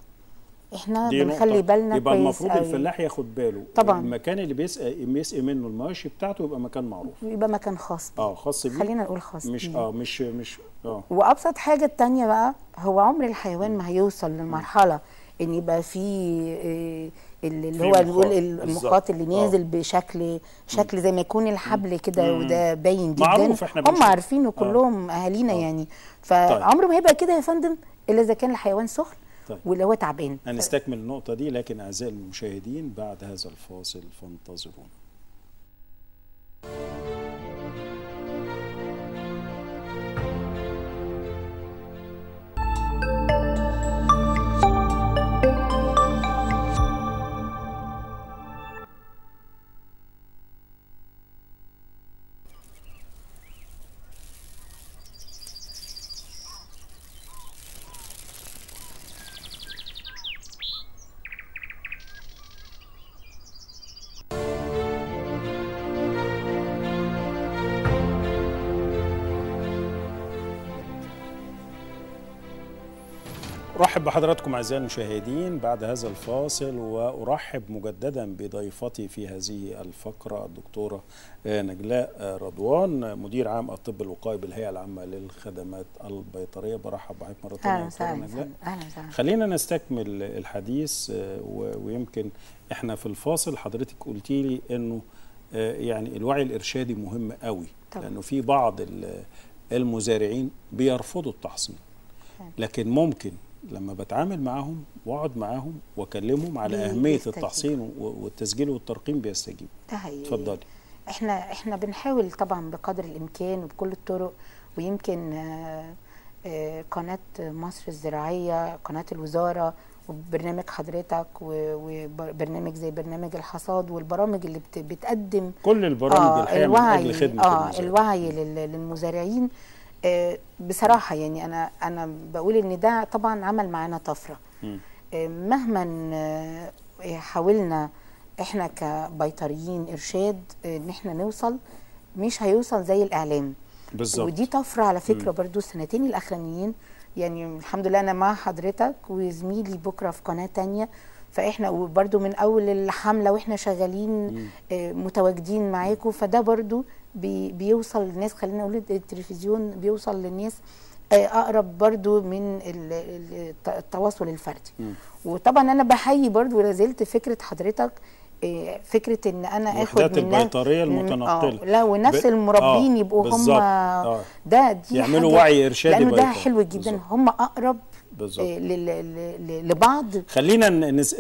إحنا دي بنخلي نقطة. بالنا يبقى المفروض قوي. الفلاح ياخد باله طبعاً. المكان اللي بيسقي بيسقي منه المواشي بتاعته يبقى مكان معروف يبقى مكان خاص بيه. آه خاص بيه خلينا نقول خاص مش بيه. آه مش مش آه وأبسط حاجة التانية بقى هو عمر الحيوان ما هيوصل للمرحلة إن يبقى فيه آه، اللي في هو بالظبط. المخاط اللي آه. نازل بشكل شكل زي ما يكون الحبل كده وده باين جدا معروف، إحنا هم. عارفينه آه. كلهم أهالينا يعني فعمره ما هيبقى كده يا فندم إلا إذا كان الحيوان سخن طيب. هو تعبان. هنستكمل النقطة دي لكن أعزائي المشاهدين بعد هذا الفاصل فانتظرونا. بحضراتكم أعزائي المشاهدين بعد هذا الفاصل وأرحب مجددا بضيفتي في هذه الفقرة الدكتورة آه، نجلاء آه، رضوان مدير عام الطب الوقائي بالهيئة العامة للخدمات البيطرية برحب بحضرتك مرة ثانية دكتورة وسهلا خلينا نستكمل الحديث آه، ويمكن إحنا في الفاصل حضرتك قلتي لي إنه يعني الوعي الإرشادي مهم قوي طبعا. لأنه في بعض ال- المزارعين بيرفضوا التحصين. لكن ممكن لما بتعامل معاهم واقعد معاهم واكلمهم على أهمية بيستجيبوا. التحصين والتسجيل والترقيم بيستجيب ده حقيقي اتفضلي إحنا إحنا بنحاول طبعا بقدر الإمكان وبكل الطرق ويمكن آه، آه، قناة مصر الزراعية قناة الوزارة وبرنامج حضرتك وبرنامج زي برنامج الحصاد والبرامج اللي بت- بتقدم كل البرامج آه الحقيقة من الوعي أجل خدمة المزارع. الوعي لل- للمزارعين آه بصراحة يعني أنا أنا بقول إن ده طبعا عمل معانا طفرة. آه مهما آه، حاولنا إحنا كبيطريين إرشاد آه، إن إحنا نوصل مش هيوصل زي الإعلام. بالظبط. ودي طفرة على فكرة برضو السنتين الأخرانيين. يعني الحمد لله أنا مع حضرتك وزميلي بكرة في قناة تانية. فإحنا وبرضو من أول الحملة وإحنا شغالين آه، متواجدين معاكم. فده برضو بي بيوصل للناس خلينا نقول التلفزيون بيوصل للناس آه، أقرب برضو من ال- ال- الت- التواصل الفردي وطبعا أنا بحيي برضو لازلت فكرة حضرتك آه، فكرة إن أنا آخد من- المتنقلة. آه، لا ونفس ب- المربين يبقوا هم. ده دي يعملوا وعي إرشادي لأنه ده. حلو جدا. هم أقرب آه، لل- لبعض. خلينا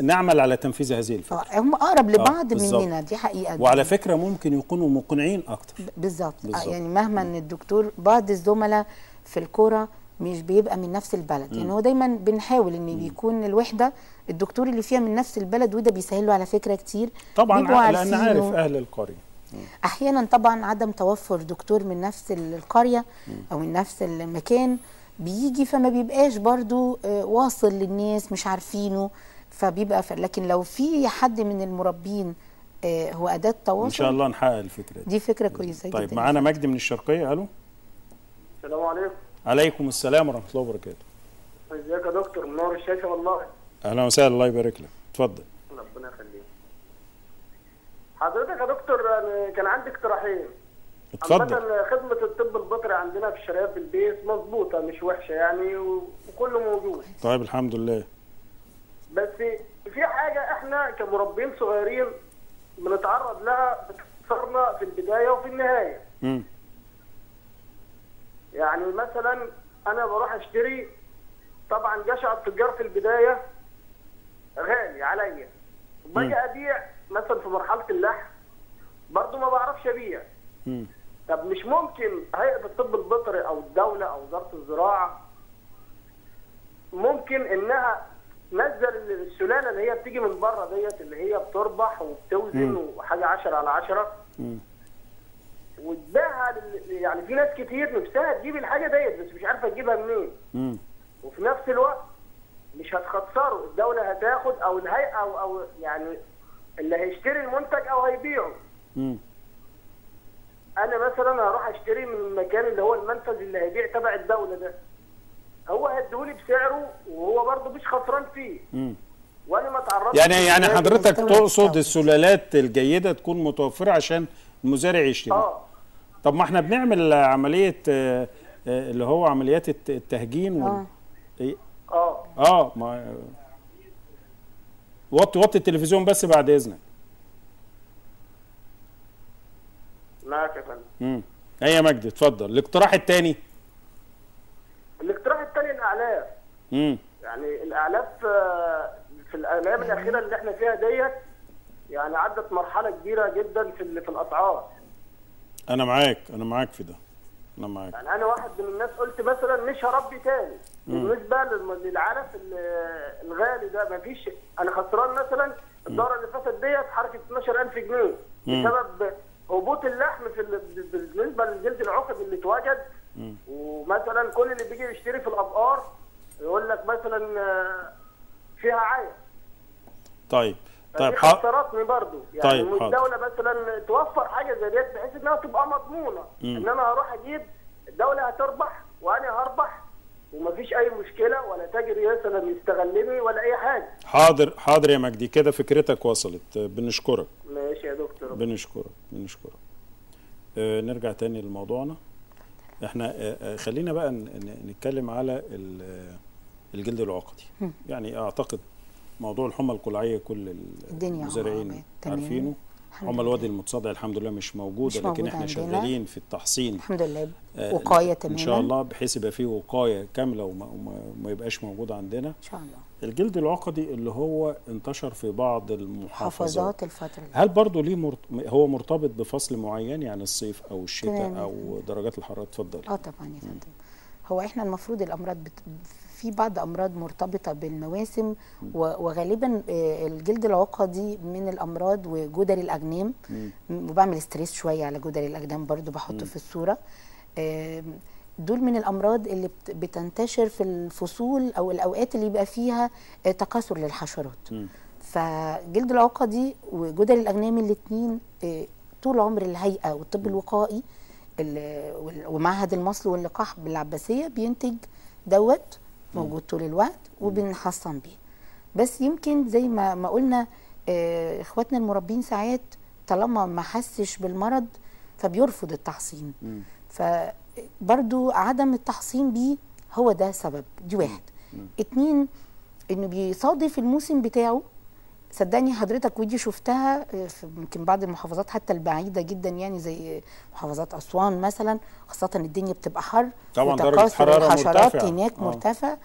نعمل على تنفيذ هذه الفكرة. آه، هم أقرب لبعض بالظبط. مننا دي حقيقة. وعلى فكرة ممكن يكونوا مقنعين أكتر. بالظبط. آه، يعني مهما إن الدكتور بعض الزملاء في الكورة مش بيبقى من نفس البلد. يعني هو دايما بنحاول إن بيكون الوحدة الدكتور اللي فيها من نفس البلد وده بيسهل له على فكرة كتير. طبعا لأن. عارف أهل القرية. أحيانا طبعا عدم توفر دكتور من نفس ال- القريه أو من نفس المكان. بيجي فما بيبقاش برضو آه، واصل للناس مش عارفينه فبيبقى ف... لكن لو في حد من المربين آه، هو أداة تواصل إن شاء الله نحقق الفكرة دي. دي فكرة كويسة طيب جدا معانا مجدي من الشرقية. ألو. السلام عليكم. عليكم السلام ورحمة الله وبركاته. إزيك يا دكتور؟ منور الشاشه والله. أهلا وسهلا الله يبارك لك. اتفضل. ربنا يخليك. حضرتك يا دكتور كان عندي اقتراحين. اتفضل. خدمة الطب البيطري عندنا في الشرقية في البيت مظبوطة مش وحشة يعني وكله موجود. طيب الحمد لله. بس في حاجة إحنا كمربين صغيرين بنتعرض لها بتخسرنا في البداية وفي النهاية. مم. يعني مثلا أنا بروح أشتري طبعا جشع التجار في البداية غالي عليا. وباجي أبيع مثلا في مرحلة اللحم برضه ما بعرفش أبيع. طب مش ممكن هيئة الطب البيطري أو الدولة أو وزارة الزراعة ممكن إنها تنزل السلالة اللي هي بتيجي من بره ديت اللي هي بتربح وبتوزن وحاجة 10 على 10 مم. وتبيعها لل- يعني في ناس كتير نفسها تجيب الحاجة ديت بس مش عارفة تجيبها منين مم. وفي نفس الوقت مش هتخسروا الدولة هتاخد أو الهيئة أو أو يعني اللي هيشتري المنتج أو هيبيعه مم. أنا مثلا هروح أشتري من المكان اللي هو المنفذ اللي هيبيع تبع الدولة ده هو هيديهولي بسعره وهو برضه مش خسران فيه مم. وأنا ما اتعرضتش يعني يعني حضرتك تقصد. السلالات الجيدة تكون متوفرة عشان المزارع يشتري آه طب ما إحنا بنعمل عملية آه، آه، اللي هو عمليات الت- التهجين وال... آه. إيه؟ آه آه ما وطي وطي التلفزيون بس بعد إذنك معاك يا فندم. امم إيه يا مجدي اتفضل. الاقتراح الثاني الاقتراح الثاني الأعلاف. امم يعني الأعلاف آه، في الأيام الأخيرة اللي إحنا فيها ديت يعني عدت مرحلة كبيرة جدا في في الأسعار. أنا معاك أنا معاك في ده. أنا معاك. يعني أنا واحد من الناس قلت مثلا مش هربي تاني. بالنسبة للعلف ال- الغالي ده مفيش أنا خسران مثلا الدورة اللي فاتت ديت حركه 12000 جنيه بسبب هبوط اللحم في ال- بالنسبة للجلد العقد اللي اتوجد ومثلا كل اللي بيجي يشتري في الأبقار يقول لك مثلا آه، فيها عيا طيب طيب دي ح... خسرتني برضو. يعني طيب، طيب حاضر. الدولة مثلا توفر حاجة زي ديت بحيث إنها تبقى مضمونة. إن أنا هروح أجيب الدولة هتربح وأنا هربح ومفيش أي مشكلة ولا تاجر مثلا يستغلني ولا أي حاجة. حاضر حاضر يا مجدي. كده فكرتك وصلت. بنشكرك. ماشي يا دكتور. بنشكرك بنشكرك. آه نرجع تاني لموضوعنا. إحنا آه آه، خلينا بقى نتكلم على ال- الجلد العقدي. يعني أعتقد موضوع الحمى القلعية كل المزارعين. عارفينه. حمى. الوادي المتصدع الحمد لله مش موجوده مش لكن موجودة إحنا عندنا. شغالين في التحصين. الحمد لله. آه، وقاية تماما إن شاء الله بحيث يبقى فيه وقاية كاملة وما, وما ما يبقاش موجود عندنا. إن شاء الله. الجلد العقدي اللي هو انتشر في بعض المحافظات. اللي هل برضه ليه مرت... هو مرتبط بفصل معين يعني الصيف أو الشتاء تمام. أو درجات الحرارة؟ اتفضل آه طبعا يا فندم. هو إحنا المفروض الأمراض بت... في بعض أمراض مرتبطة بالمواسم و... وغالبا آه، الجلد العقدي من الأمراض وجدري الأجنام. وبعمل ستريس شوية على جدري الأجنام برضو بحطه في الصورة. دول من الأمراض اللي بت- بتنتشر في الفصول أو الأوقات اللي يبقى فيها آه، تكاثر للحشرات. فجلد العقدي وجدري الاجنام الاثنين طول عمر الهيئة والطب الوقائي ومعهد المصل واللقاح بالعباسية بينتج دوت موجود طول الوقت وبنحصن بيه. بس يمكن زي ما ما قلنا آه، إخواتنا المربين ساعات طالما ما حسش بالمرض فبيرفض التحصين. فبرضو عدم التحصين بيه هو ده سبب. دي واحد. اتنين انه بيصادف الموسم بتاعه صدقني حضرتك ودي شفتها آه، في يمكن بعض المحافظات حتى البعيدة جدا يعني زي محافظات أسوان مثلا خاصة الدنيا بتبقى حر طبعاً وتكاثر حرارة الحشرات مرتفعة. هناك آه. مرتفع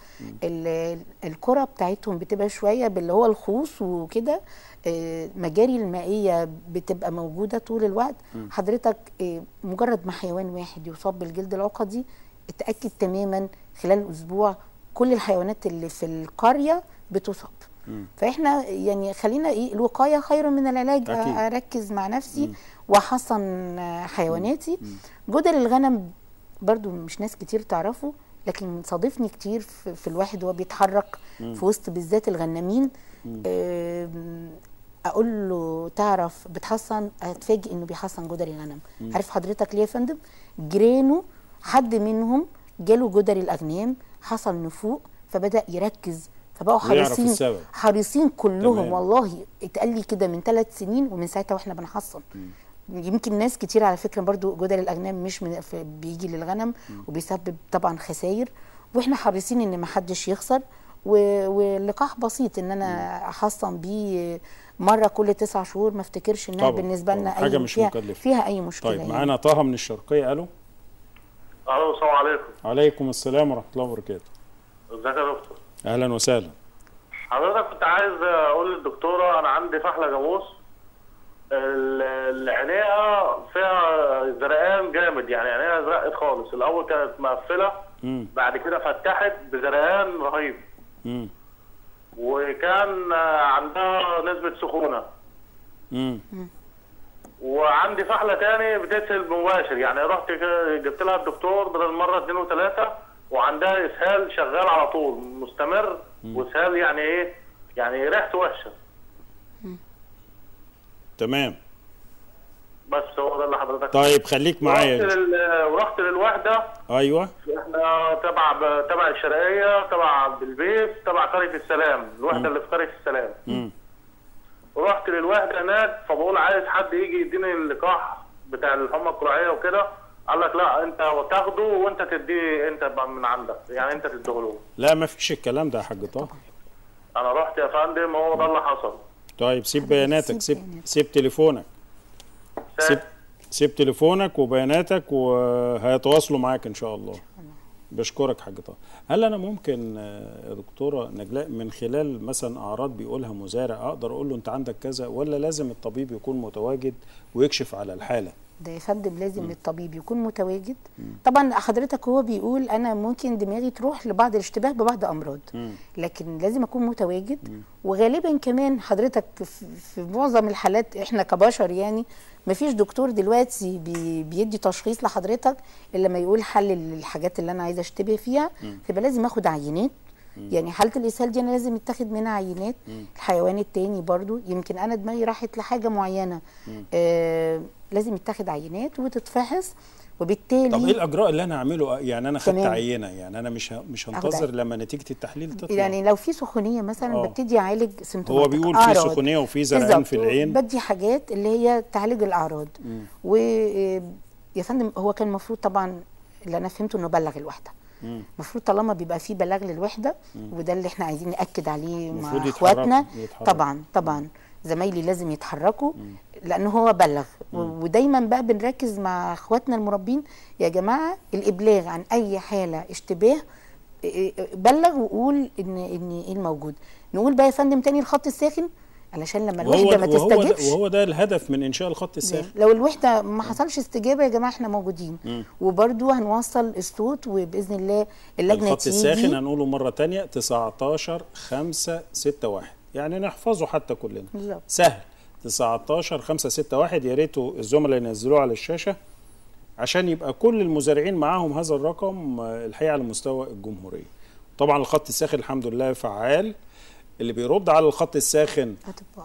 ال- الكرة بتاعتهم بتبقى شوية باللي هو الخوص وكده آه، مجاري المائية بتبقى موجودة طول الوقت. حضرتك آه، مجرد ما حيوان واحد يصاب بالجلد العقدي اتأكد تماما خلال أسبوع كل الحيوانات اللي في القرية بتصاب. فاحنا يعني خلينا إيه الوقاية خير من العلاج أكيد. أركز مع نفسي وأحصن آه، حيواناتي جدل الغنم برضو مش ناس كتير تعرفه لكن صادفني كتير في, في الواحد وهو بيتحرك في وسط بالذات الغنامين. أقول له تعرف بتحصن أتفاجئ إنه بيحصن جدري الغنم. عارف حضرتك ليه يا فندم؟ جيرانه حد منهم جاله جدري الأغنام حصل نفوق فبدأ يركز فبقوا حريصين. حريصين كلهم تمام. والله اتقال لي كده من ثلاث سنين ومن ساعتها وإحنا بنحصن يمكن ناس كتير على فكرة برضو جدر الأغنام مش من في- بيجي للغنم وبيسبب طبعا خسائر وإحنا حريصين إن ما حدش يخسر و- واللقاح بسيط إن أنا أحصن بيه مرة كل تسع شهور ما افتكرش إنها طبعاً، بالنسبة لنا أي مش فيها, مكلفة. فيها أي مشكلة طيب يعني. معانا طه من الشرقية. ألو؟ ألو السلام عليكم. عليكم السلام ورحمة الله وبركاته. إزيك يا دكتور؟ أهلا وسهلا. حضرتك كنت عايز أقول للدكتورة أنا عندي فحله جاموس. ال- العينيها فيها زرقان جامد يعني عينيها زرقت خالص. الأول كانت مقفلة امم بعد كده فتحت بزرقان رهيب. امم وكان عندها نسبة سخونة. امم وعندي فحلة تاني بتسهل مباشر. يعني رحت جبت لها الدكتور بدل مرة اتنين وتلاتة وعندها إسهال شغال على طول مستمر وإسهال يعني إيه؟ يعني ريحته وحشة. تمام. بس هو ده اللي حضرتك طيب خليك معايا. ورحت لل... ورحت للوحدة. أيوه. إحنا تبع تبع الشرقية تبع بالبيت تبع قرية السلام الوحدة اللي في قرية السلام. امم رحت للوحدة هناك فبقول عايز حد يجي يديني اللقاح بتاع الحمى الكراعيه وكده. قال لك لا انت تاخده وانت تديه انت من عندك. يعني انت تديه له لا ما فيش الكلام ده يا حاج طه. أنا رحت يا فندم هو ده اللي حصل. طيب سيب بياناتك سيب سيب تليفونك. سيب سيب تليفونك وبياناتك وهيتواصلوا معاك إن شاء الله. بشكرك حاج طه. هل أنا ممكن يا دكتورة نجلاء من خلال مثلا أعراض بيقولها مزارع أقدر أقول له أنت عندك كذا ولا لازم الطبيب يكون متواجد ويكشف على الحالة؟ ده يا فندم لازم الطبيب يكون متواجد. طبعا حضرتك هو بيقول أنا ممكن دماغي تروح لبعض الاشتباه ببعض أمراض لكن لازم أكون متواجد. وغالبا كمان حضرتك في معظم الحالات إحنا كبشر يعني ما فيش دكتور دلوقتي بي بيدي تشخيص لحضرتك إلا لما يقول حل الحاجات اللي أنا عايزة أشتبه فيها. فيبقى لازم آخد عينات يعني حالة الإسهال دي أنا لازم يتاخد منها عينات الحيوان التاني برضو. يمكن أنا دماغي راحت لحاجة معينة. آه لازم يتاخد عينات وتتفحص وبالتالي طب إيه الإجراء اللي أنا أعمله؟ يعني أنا خدت. عينة يعني أنا مش مش هنتظر. لما نتيجة التحليل تطلع. يعني لو في سخونية مثلا آه. ببتدي أعالج symptomatic. هو بيقول في أعراض. سخونية وفي زرقان. في العين. بدي حاجات اللي هي تعالج الأعراض. و يا فندم هو كان المفروض طبعا اللي أنا فهمته إنه بلغ الوحدة. المفروض طالما بيبقى في بلاغ للوحدة وده اللي إحنا عايزين نأكد عليه مع اخواتنا. طبعا طبعا. زمايلي لازم يتحركوا لأن هو بلغ. ودايما بقى بنركز مع اخواتنا المربين يا جماعة الإبلاغ عن أي حالة اشتباه إيه- إيه- بلغ وقول ان إن إيه الموجود. نقول بقى يا فندم تاني الخط الساخن. علشان لما الوحدة ما تستجبش. وهو ده الهدف من إنشاء الخط الساخن لو الوحدة ما حصلش استجابة يا جماعة إحنا موجودين. وبرده هنوصل الصوت وبإذن الله اللجنة الخط الساخن هنقوله مرة تانية 19 5 6 1 يعني نحفظه حتى كلنا. بالظبط. سهل. 19 5 6 1 يا ريتوا الزملاء ينزلوه على الشاشة عشان يبقى كل المزارعين معاهم هذا الرقم آه، الحقيقة على مستوى الجمهورية. طبعا الخط الساخن الحمد لله فعال. اللي بيرد على الخط الساخن.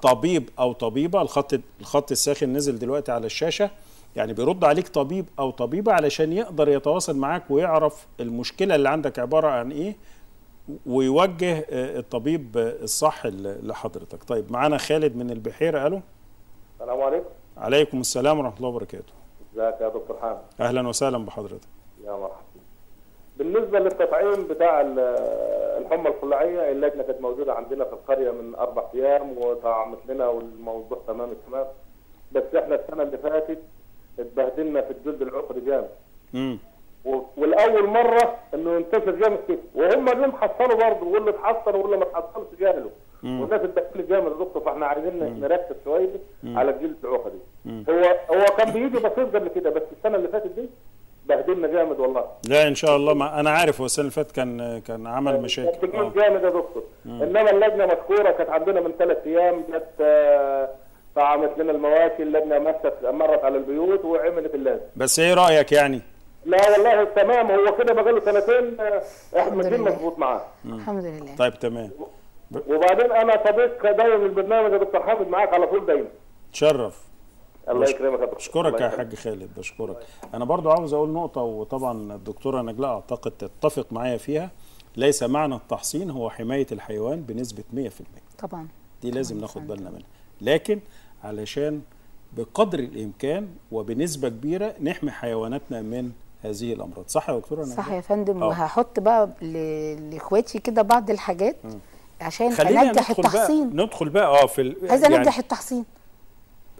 طبيب أو طبيبة الخط الخط الساخن نزل دلوقتي على الشاشة يعني بيرد عليك طبيب أو طبيبة علشان يقدر يتواصل معاك ويعرف المشكلة اللي عندك عبارة عن إيه ويوجه آه، الطبيب آه، الصح لحضرتك. طيب معانا خالد من البحيرة. ألو؟ السلام عليكم. عليكم السلام ورحمة الله وبركاته. ازيك يا دكتور حامد؟ أهلا وسهلا بحضرتك. يا مرحبا. بالنسبة للتطعيم بتاع ال- الحمى القلاعيه اللجنة كانت موجودة عندنا في القرية من أربع أيام وطعمت لنا والموضوع تمام التمام بس إحنا السنة اللي فاتت اتبهدلنا في الجلد العقدي جامد. والأول مرة إنه ينتشر جامد كده وهم اللي محصلوا برضه واللي اتحصل واللي ما اتحصلش جاهلوا. والناس اتبهدلت جامد يا دكتور فإحنا عايزين نركز شوية على الجلد العقدي هو هو كان بيجي بسيط قبل كده بس السنة اللي فاتت دي بهدلنا جامد والله. لا إن شاء الله ما أنا عارف هو السنة اللي فاتت كان كان عمل مشاكل. كانت آه. جامد يا دكتور. إنما اللجنة مذكوره كانت عندنا من ثلاث أيام جت آه، طعمت لنا المواشي اللجنة مست مرت على البيوت وعملت اللازم بس إيه رأيك يعني؟ لا والله تمام. هو كده بقاله سنتين آه، إحنا ماشيين. مظبوط معاه. الحمد لله. طيب تمام. وبعدين أنا صديق دايما البرنامج يا دكتور حامد معاك على طول دايما. تشرف. الله يكرمك يا دكتور. الله يا. حاج خالد بشكرك. أنا برضو عاوز أقول نقطة وطبعا الدكتورة نجلاء أعتقد تتفق معايا فيها. ليس معنى التحصين هو حماية الحيوان بنسبة 100% طبعا. دي لازم طبعاً ناخد. بالنا منها. لكن علشان بقدر الإمكان وبنسبة كبيرة نحمي حيواناتنا من هذه الأمراض. صح يا دكتورة صح؟ يا فندم. آه. وهحط بقى ل- لإخواتي كده بعض الحاجات عشان خلينا أنجح ندخل التحصين. بقى ندخل بقى آه في ال- عايزة يعني أنجح التحصين.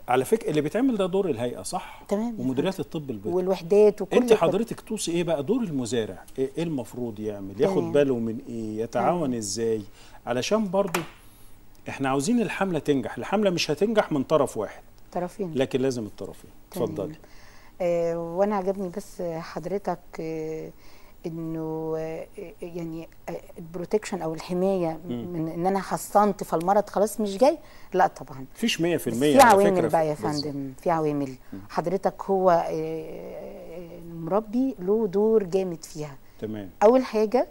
على فكرة اللي بيتعمل ده دور الهيئة صح؟ تمام. يا ومديريات الطب البيطري والوحدات وكل انت. حضرتك توصي إيه بقى؟ دور المزارع. إيه إيه المفروض يعمل؟ ياخد تمام. باله من إيه؟ يتعاون إزاي؟ علشان برضو إحنا عاوزين الحملة تنجح. الحملة مش هتنجح من طرف واحد. طرفين. لكن لازم الطرفين. تمام. اتفضلي. آه وأنا عجبني بس حضرتك آه إنه آه يعني آه البروتكشن أو الحماية من إن أنا حصنت فالمرض خلاص مش جاي لا طبعا. مفيش 100% بس في عوامل بقى يا. فندم في عوامل. حضرتك هو آه، آه، المربي له دور جامد فيها. تمام. أول حاجة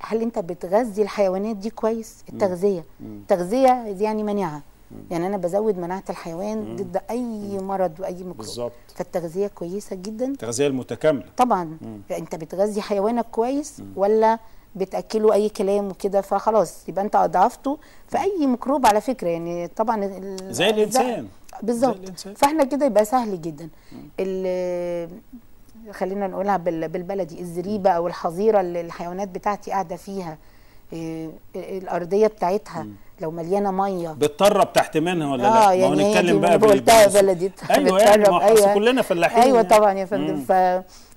هل أنت بتغذي الحيوانات دي كويس؟ التغذية. التغذيه دي يعني مناعه يعني أنا بزود مناعة الحيوان ضد أي مرض وأي ميكروب. بالظبط. فالتغذية كويسة جدا. التغذية المتكاملة. طبعا. أنت بتغذي حيوانك كويس ولا بتأكله أي كلام وكده فخلاص يبقى أنت أضعفته في أي ميكروب على فكرة. يعني طبعا زي الإنسان. بالظبط. فإحنا كده يبقى سهل جدا. خلينا نقولها بال- بالبلدي الزريبة أو الحظيرة اللي الحيوانات بتاعتي قاعدة فيها. الأرضية بتاعتها لو مليانة مية بتطرب تحت منها ولا لا؟ آه ما هو يعني دي نتكلم ما بقى أنا قلتها بالبلد. بلدي *laughs* أيوه يعني ما هو أصل كلنا فلاحين أيوه يعني. طبعا يا فندم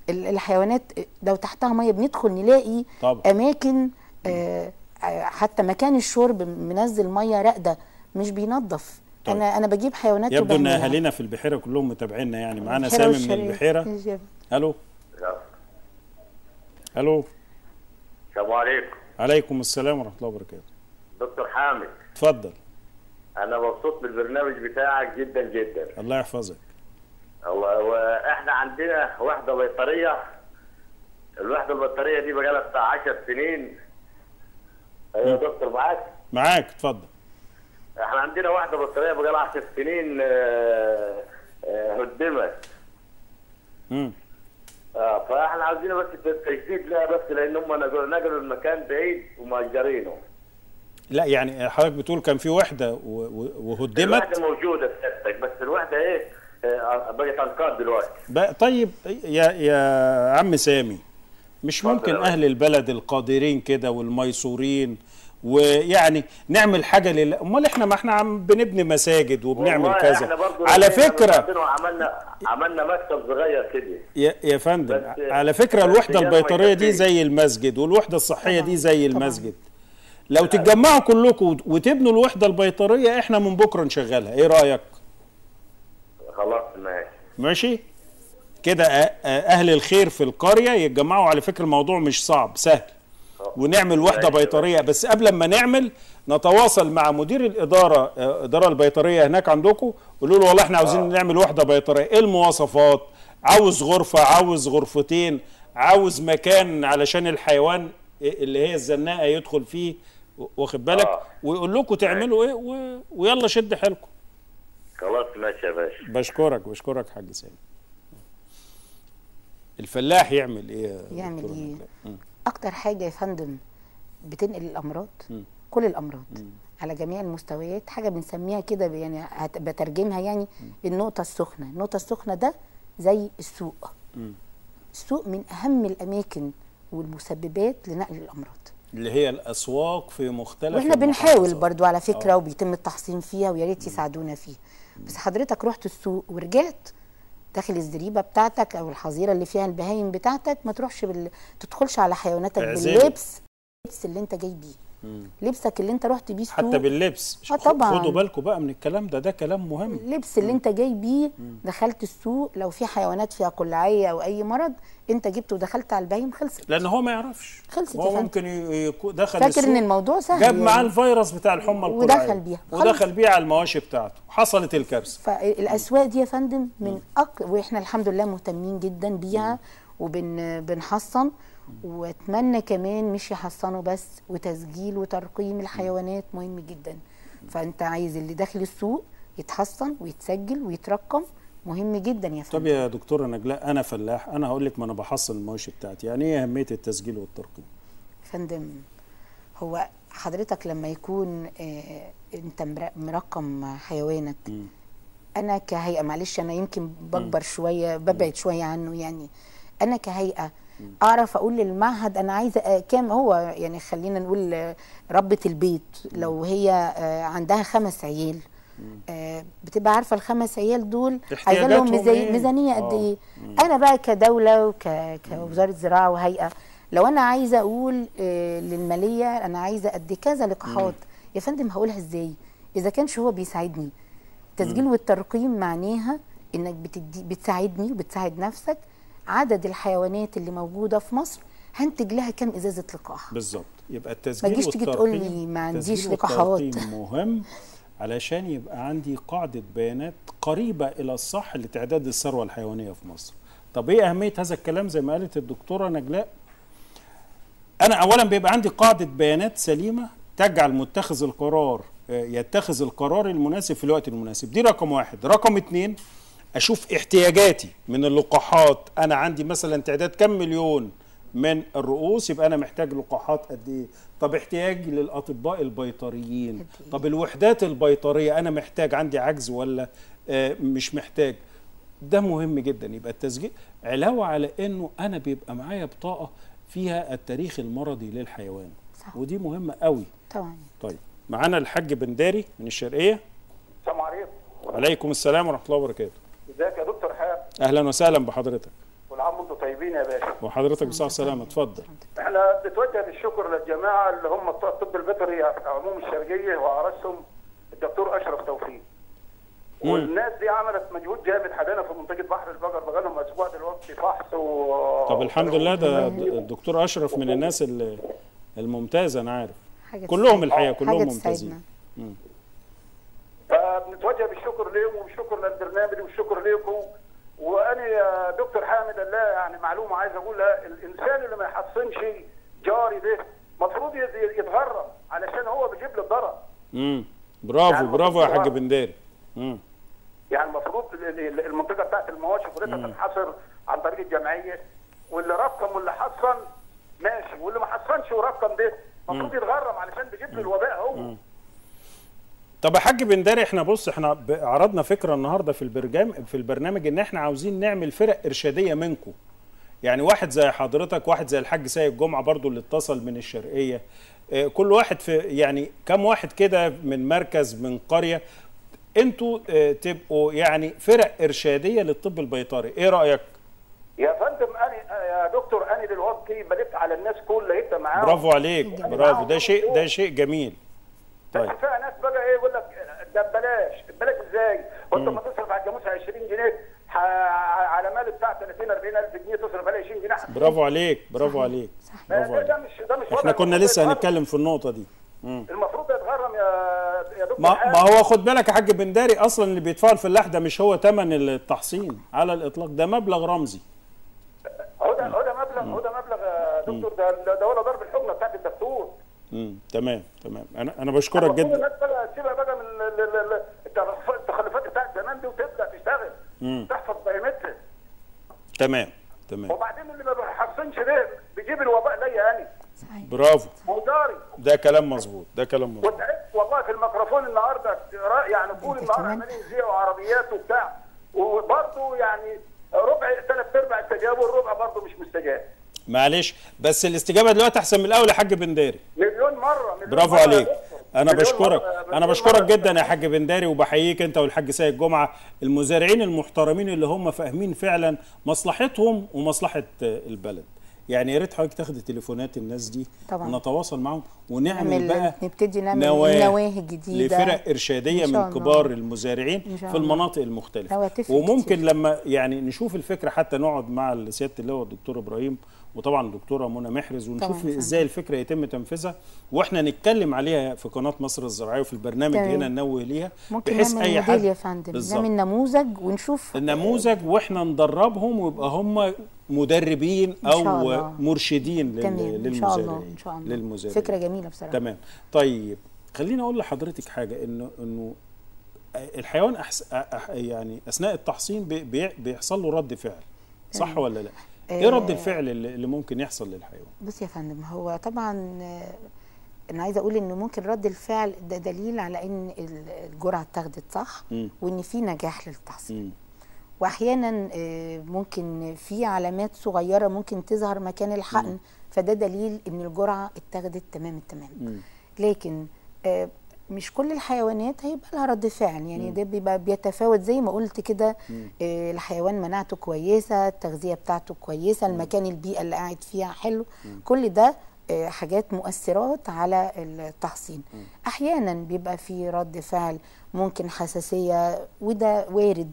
فالحيوانات لو تحتها مية بندخل نلاقي طبعا. أماكن آه آه، حتى مكان الشرب منزل مية راقدة مش بينظف طيب. أنا أنا بجيب حيوانات يبدو إن. أهالينا في البحيرة كلهم متابعينا يعني معانا سامي من. البحيرة. ألو ألو السلام عليكم عليكم السلام ورحمة الله وبركاته. دكتور حامد. اتفضل. أنا مبسوط بالبرنامج بتاعك جدا جدا. الله يحفظك. الله وإحنا عندنا وحدة بيطريه الوحدة البيطريه دي بقى لها بتاع 10 سنين. أيوه يا دكتور معاك؟ معاك اتفضل. إحنا عندنا وحدة بيطريه بقى لها 10 سنين آه، آه، هدمت. مم. آه فاحنا عاوزين بس تجديد لها بس لأن هم نقلوا نقلوا المكان بعيد ومأجرينه. لا يعني حضرتك بتقول كان في وحدة وهدمت؟ الوحدة موجودة في بس الوحدة إيه؟ آه، بقت أنقاض دلوقتي. بقى طيب يا يا عم سامي مش ممكن أهل البلد القادرين كده والميسورين ويعني نعمل حاجة لله أمال إحنا ما إحنا عم بنبني مساجد وبنعمل كذا. إحنا برضو على فكرة ربنا وعملنا عملنا مكتب صغير كده. يا, يا فندم على فكرة الوحدة البيطرية دي. زي المسجد والوحدة الصحية دي زي. المسجد. لو تتجمعوا كلكم وتبنوا الوحدة البيطرية إحنا من بكرة نشغلها. إيه رأيك؟ خلاص ماشي. ماشي؟ كده أهل الخير في القرية يتجمعوا. على فكرة الموضوع مش صعب سهل. ونعمل وحدة ماشي. بيطرية. بس قبل ما نعمل نتواصل مع مدير الإدارة آه، الاداره البيطرية هناك عندكم. قولوا له والله إحنا عاوزين نعمل وحدة بيطرية. إيه المواصفات؟ عاوز غرفة عاوز غرفتين عاوز مكان علشان الحيوان اللي هي الزناقة يدخل فيه واخد بالك؟ آه. ويقول لكم تعملوا إيه و... ويلا شد حيلكم. خلاص ماشي يا باشا. بشكرك بشكرك حاج سامي. الفلاح يعمل إيه يا يعمل دكتور إيه. أكتر حاجة يا فندم بتنقل الأمراض كل الأمراض على جميع المستويات حاجة بنسميها كده يعني بترجمها يعني النقطة السخنة. النقطة السخنة ده زي السوق. السوق من أهم الأماكن والمسببات لنقل الأمراض. اللي هي الأسواق في مختلف وإحنا بنحاول. برضو على فكرة آه. وبيتم التحصين فيها ويا ريت يساعدونا فيها. بس حضرتك رحت السوق ورجعت داخل الزريبة بتاعتك أو الحظيرة اللي فيها البهايم بتاعتك ما تروحش بال... تدخلش على حيواناتك. باللبس اللبس اللي أنت جاي بيه لبسك اللي انت رحت بيه السوق حتى باللبس. آه طبعاً. خدوا بالكم بقى من الكلام ده. ده كلام مهم. اللبس اللي انت جاي بيه دخلت السوق. لو في حيوانات فيها قلعيه أو أي مرض انت جبته ودخلت على البهايم خلصت. لأن هو ما يعرفش. خلصت هو. ممكن ي- يكون دخل فاكر السوق إن الموضوع سهل جاب معاه يعني. الفيروس بتاع الحمى ودخل القرعيه بيها. ودخل خلاص. بيه على المواشي بتاعته. حصلت الكارثة. فالأسواق دي يا فندم من أك... وإحنا الحمد لله مهتمين جدا بيها وبن بنحصن. واتمنى كمان مش يحصنوا بس وتسجيل وترقيم الحيوانات مهم جدا. فأنت عايز اللي داخل السوق يتحصن ويتسجل ويترقم؟ مهم جدا يا طب فندم. يا دكتورة نجلاء أنا فلاح أنا هقول لك ما أنا بحصل المواشي بتاعتي. يعني إيه أهمية التسجيل والترقيم؟ فندم هو حضرتك لما يكون آه أنت مر- مرقم حيوانك أنا كهيئة معلش أنا يمكن بكبر شوية ببعد شوية عنه يعني أنا كهيئة أعرف أقول للمعهد أنا عايزة آه، كام هو يعني خلينا نقول آه، ربة البيت لو هي آه، عندها خمس عيال. بتبقى عارفة الخمس عيال دول عايزة لهم إيه؟ ميزانية قد. إيه؟ أنا بقى كدولة وك كوزارة زراعة وهيئة لو أنا عايزة أقول للمالية أنا عايزة قد كذا لقاحات. يا فندم هقولها إزاي؟ إذا كانش هو بيساعدني؟ التسجيل والترقيم معناها إنك بتدي بتساعدني وبتساعد نفسك عدد الحيوانات اللي موجودة في مصر هنتج لها كام إزازة لقاح. بالظبط. يبقى التسجيل ما تجيش تيجي والترقيم تقول لي ما عنديش لقاحات. والترقيم مهم علشان يبقى عندي قاعدة بيانات قريبة إلى الصح لتعداد الثروة الحيوانية في مصر. طب إيه أهمية هذا الكلام؟ زي ما قالت الدكتورة نجلاء أنا اولا بيبقى عندي قاعدة بيانات سليمة تجعل متخذ القرار آه، يتخذ القرار المناسب في الوقت المناسب. دي رقم واحد. رقم اتنين أشوف احتياجاتي من اللقاحات. أنا عندي مثلا تعداد كم مليون من الرؤوس يبقى أنا محتاج لقاحات قد إيه؟ طب احتياجي للأطباء البيطريين. طب الوحدات البيطرية أنا محتاج عندي عجز ولا آه، مش محتاج؟ ده مهم جدا. يبقى التسجيل علاوة على إنه أنا بيبقى معايا بطاقة فيها التاريخ المرضي للحيوان. صح. ودي مهمة قوي. طبعا. طيب معانا الحاج بنداري من الشرقية. السلام عليكم. عليكم السلام ورحمة الله وبركاته. ازيك يا دكتور حاب أهلا وسهلا بحضرتك. كل عام وأنتم طيبين يا باشا. وحضرتك بصحة وسلامة. اتفضل. إحنا بنتوجه بالشكر للجماعة اللي هم بتوع الطب البيطري عموم الشرقية وعرسهم الدكتور أشرف توفيق. والناس دي عملت مجهود جامد حدانا في منطقه بحر البقر بقى لهم أسبوع دلوقتي فحص و طب الحمد لله ده الدكتور أشرف من الناس ال- الممتازة أنا عارف. كلهم الحقيقة كلهم ممتازين. ليهم وبالشكر للبرنامج والشكر ليكم. وأنا يا دكتور حامد الله يعني معلومة عايز أقولها الإنسان اللي ما يحصنش جاري ده المفروض يت- يتغرم علشان هو بيجيب له الضرر. امم برافو يعني برافو يا حاج. بنداري امم يعني المفروض ال- ال- المنطقة بتاعت المواشي كلها تنحصر عن طريق الجمعية. واللي رقم واللي حصن ماشي واللي ما حصنش ورقم ده المفروض يتغرم علشان بيجيب له الوباء هو. طب يا حاج بنداري إحنا بص إحنا عرضنا فكرة النهارده في البرنامج في البرنامج إن إحنا عاوزين نعمل فرق إرشادية منكم يعني واحد زي حضرتك واحد زي الحاج سيد جمعة برضو اللي اتصل من الشرقية. آه، كل واحد في يعني كم واحد كده من مركز من قرية. أنتوا آه، تبقوا يعني فرق إرشادية للطب البيطري. إيه رأيك؟ يا فندم أنا يا دكتور أنا دلوقتي بلف على الناس كلها يبقى معاهم. برافو عليك برافو. ده شيء ده شيء جميل. طيب. فيها ناس بقى إيه يقول لك ده ببلاش ببلاش إزاي؟ وأنت ما تصرف على الجاموسه 20 جنيه على مال بتاع 30 40 ألف جنيه تصرف عليه 20 جنيه. برافو عليك برافو عليك. برافو ده, ده عليك. مش ده مش إحنا كنا لسه. هنتكلم في النقطة دي. مم. المفروض يتغرم يا يا دكتور ما. ما هو خد بالك يا حاج بنداري أصلا اللي بيدفعه الفلاح ده مش هو ثمن التحصين على الإطلاق ده مبلغ رمزي. هو ده هو ده مبلغ هو ده مبلغ يا دكتور ده ده- ده ولا ضرب الحقنه بتاعت الدكتور امم تمام تمام. أنا أنا بشكرك جدا. الناس بقى من ال- ال- ال- التخلف- التخلفات بتاعت زمان دي وتبدأ تشتغل. تحفظ قيمتها. تمام تمام. وبعدين اللي ما بيحصنش ده بيجيب الوباء ليا أنا صحيح. برافو. هو داري ده كلام مظبوط ده كلام مظبوط. وتعبت والله في الميكروفون النهارده يعني طول النهار؟ عمالين يذيعوا عربيات وبتاع. وبرضه يعني ربع ثلاث أرباع استجابوا الربع برضه مش مستجاب. معلش بس الاستجابة دلوقتي أحسن من الأول يا حاج بنداري. مرة برافو عليك. أنا بشكرك مرة- أنا بشكرك. جدا يا حاج بنداري وبحييك أنت والحاج سيد جمعة المزارعين المحترمين اللي هم فاهمين فعلا مصلحتهم ومصلحة البلد يعني يا ريت حضرتك تاخدي تليفونات الناس دي طبعاً. ونتواصل معاهم ونعمل نعمل- بقى نبتدي نعمل نواة نواهي جديدة. لفرق إرشادية من الله. كبار المزارعين في. المناطق المختلفة وممكن كتير. لما يعني نشوف الفكرة حتى نقعد مع سيادة اللواء الدكتور إبراهيم وطبعا الدكتوره منى محرز ونشوف طبعاً. إزاي الفكرة يتم تنفيذها وإحنا نتكلم عليها في قناة مصر الزراعية وفي البرنامج تمام. هنا ننوه ليها بحيث أي حد يا فندم. نعمل نموذج ونشوف النموذج وإحنا ندربهم ويبقى هم مدربين أو. مرشدين للمزارعين للمزارعين فكرة جميلة بصراحة تمام طيب خليني أقول لحضرتك حاجة انه إنه الحيوان أحس... أح... يعني أثناء التحصين بي... بي... بيحصل له رد فعل صح. ولا لا؟ إيه آه. رد الفعل اللي ممكن يحصل للحيوان؟ بص يا فندم هو طبعا آه، أنا عايزة أقول ان ممكن رد الفعل ده دليل على إن ال- الجرعة اتاخدت صح. وإن في نجاح للتحصين مم. واحيانا آه، ممكن في علامات صغيرة ممكن تظهر مكان الحقن فده دليل إن الجرعة اتاخدت تمام التمام. لكن آه، مش كل الحيوانات هيبقى لها رد فعل يعني ده بيبقى بيتفاوت زي ما قلت كده آه، الحيوان مناعته كويسة التغذية بتاعته كويسة المكان البيئة اللي قاعد فيها حلو. كل ده آه، حاجات مؤثرات على التحصين. أحيانا بيبقى في رد فعل ممكن حساسية وده وارد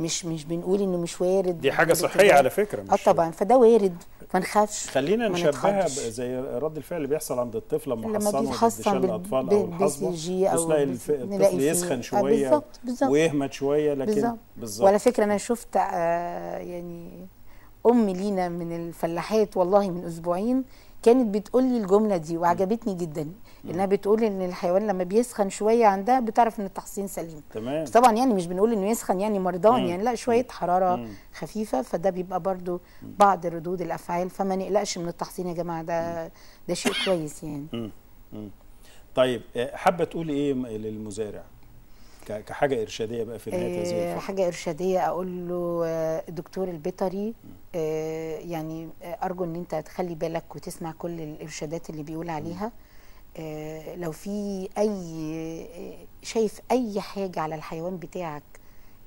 مش مش بنقول إنه مش وارد دي حاجة صحية. على فكرة آه مش طبعا فده وارد ما نخافش خلينا نشبهها. زي رد الفعل اللي بيحصل عند الطفل لما لما بيتحصن الأطفال أو الحصبة تلاقي. نلاقي الطفل يسخن آه، شوية بالظبط بالظبط ويهمد شوية لكن بالظبط بالظبط وعلى فكرة أنا شفت آه يعني أم لينا من الفلاحات والله من أسبوعين كانت بتقول لي الجملة دي وعجبتني جدا إنها بتقول إن الحيوان لما بيسخن شوية عندها بتعرف إن التحصين سليم. تمام. بس طبعا يعني مش بنقول إنه يسخن يعني مرضان. يعني لا شوية حرارة مم. خفيفة فده بيبقى برضو بعض ردود الأفعال. فما نقلقش من التحصين يا جماعة ده ده شيء كويس يعني. مم. مم. طيب آه، حابة تقولي إيه م- للمزارع؟ كحاجة إرشادية بقى في نهاية هذه آه، الفقرة. حاجة إرشادية أقول له آه، الدكتور البيطري يعني أرجو إن أنت تخلي بالك وتسمع كل الإرشادات اللي بيقول عليها. آه، لو في أي آه، شايف أي حاجة على الحيوان بتاعك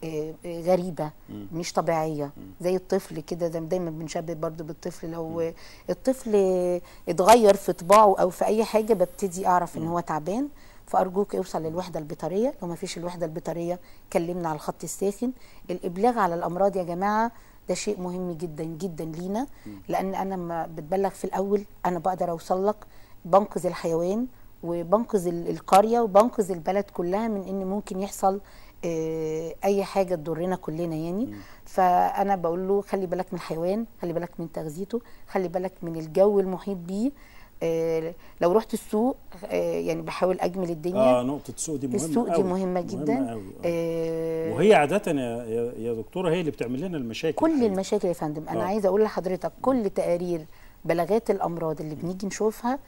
آه، آه، غريبة مش طبيعية زي الطفل كده دايما بنشبه برضو بالطفل لو آه، الطفل آه، اتغير في طباعه أو في أي حاجة ببتدي أعرف إن هو تعبان فأرجوك اوصل للوحدة البيطرية لو ما فيش الوحدة البيطرية كلمنا على الخط الساخن. الإبلاغ على الأمراض يا جماعة ده شيء مهم جدا جدا لينا لأن أنا لما بتبلغ في الأول أنا بقدر أوصل لك بنقذ الحيوان وبنقذ ال- القرية وبنقذ البلد كلها من إن ممكن يحصل آه، أي حاجة تضرنا كلنا يعني فأنا بقول له خلي بالك من الحيوان خلي بالك من تغذيته خلي بالك من الجو المحيط بيه آه، لو رحت السوق آه، يعني بحاول أجمل الدنيا آه نقطة السوق دي مهمة السوق دي. مهمة جدا أوي. آه. آه وهي عادة يا يا- دكتورة هي اللي بتعمل لنا المشاكل كل الحقيقة. المشاكل يا فندم أنا آه. عايزة أقول لحضرتك كل تقارير بلاغات الأمراض اللي بنيجي نشوفها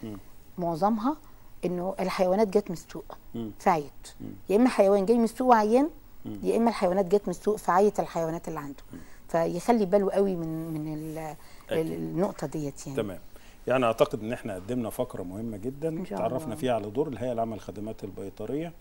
معظمها إنه الحيوانات جت من السوق. فعيت يا إما حيوان جاي من السوق وعيان يا إما الحيوانات جت من السوق فعيت الحيوانات اللي عنده. فيخلي باله قوي من من. النقطة ديت يعني. تمام. يعني أعتقد إن إحنا قدمنا فقرة مهمة جدا. تعرفنا. فيها على دور الهيئه العامه للخدمات البيطرية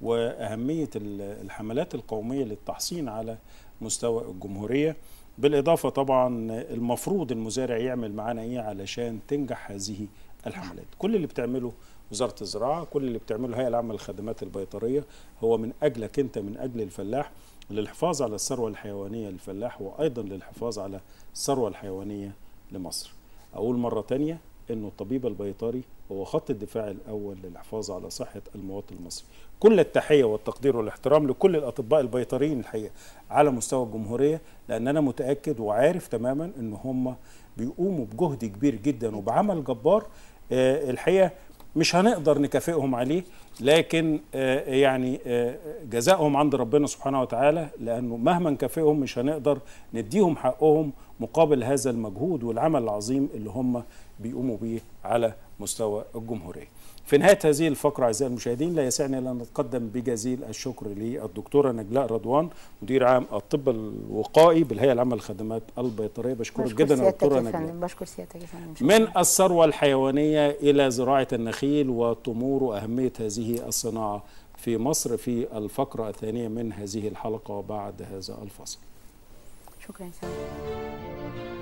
وأهمية ال- الحملات القومية للتحصين على مستوى الجمهورية. بالإضافة طبعا المفروض المزارع يعمل معانا إيه علشان تنجح هذه الحملات. كل اللي بتعمله وزارة الزراعة كل اللي بتعمله الهيئه العامة للخدمات البيطرية هو من أجلك أنت من أجل الفلاح للحفاظ على الثروة الحيوانية للفلاح وأيضا للحفاظ على الثروة الحيوانية لمصر. أقول مرة تانية أنه الطبيب البيطري هو خط الدفاع الأول للحفاظ على صحة المواطن المصري. كل التحية والتقدير والاحترام لكل الأطباء البيطريين الحقيقة على مستوى الجمهورية لأن أنا متأكد وعارف تماما أن هم بيقوموا بجهد كبير جدا وبعمل جبار آه، الحقيقة مش هنقدر نكافئهم عليه لكن آه، يعني آه، جزائهم عند ربنا سبحانه وتعالى لأنه مهما نكافئهم مش هنقدر نديهم حقهم مقابل هذا المجهود والعمل العظيم اللي هم بيقوموا بيه على مستوى الجمهورية. في نهاية هذه الفقرة أعزائي المشاهدين لا يسعني الا أن نتقدم بجزيل الشكر للدكتوره نجلاء رضوان مدير عام الطب الوقائي بالهيئة العامة للخدمات البيطرية بشكرك بشكر جدا يا سيادتك دكتورة يا نجلاء. بشكر سيادتك. من الثروة الحيوانية إلى زراعة النخيل وتمور وأهمية هذه الصناعة في مصر في الفقرة الثانية من هذه الحلقة وبعد هذا الفصل شكرا يا فندم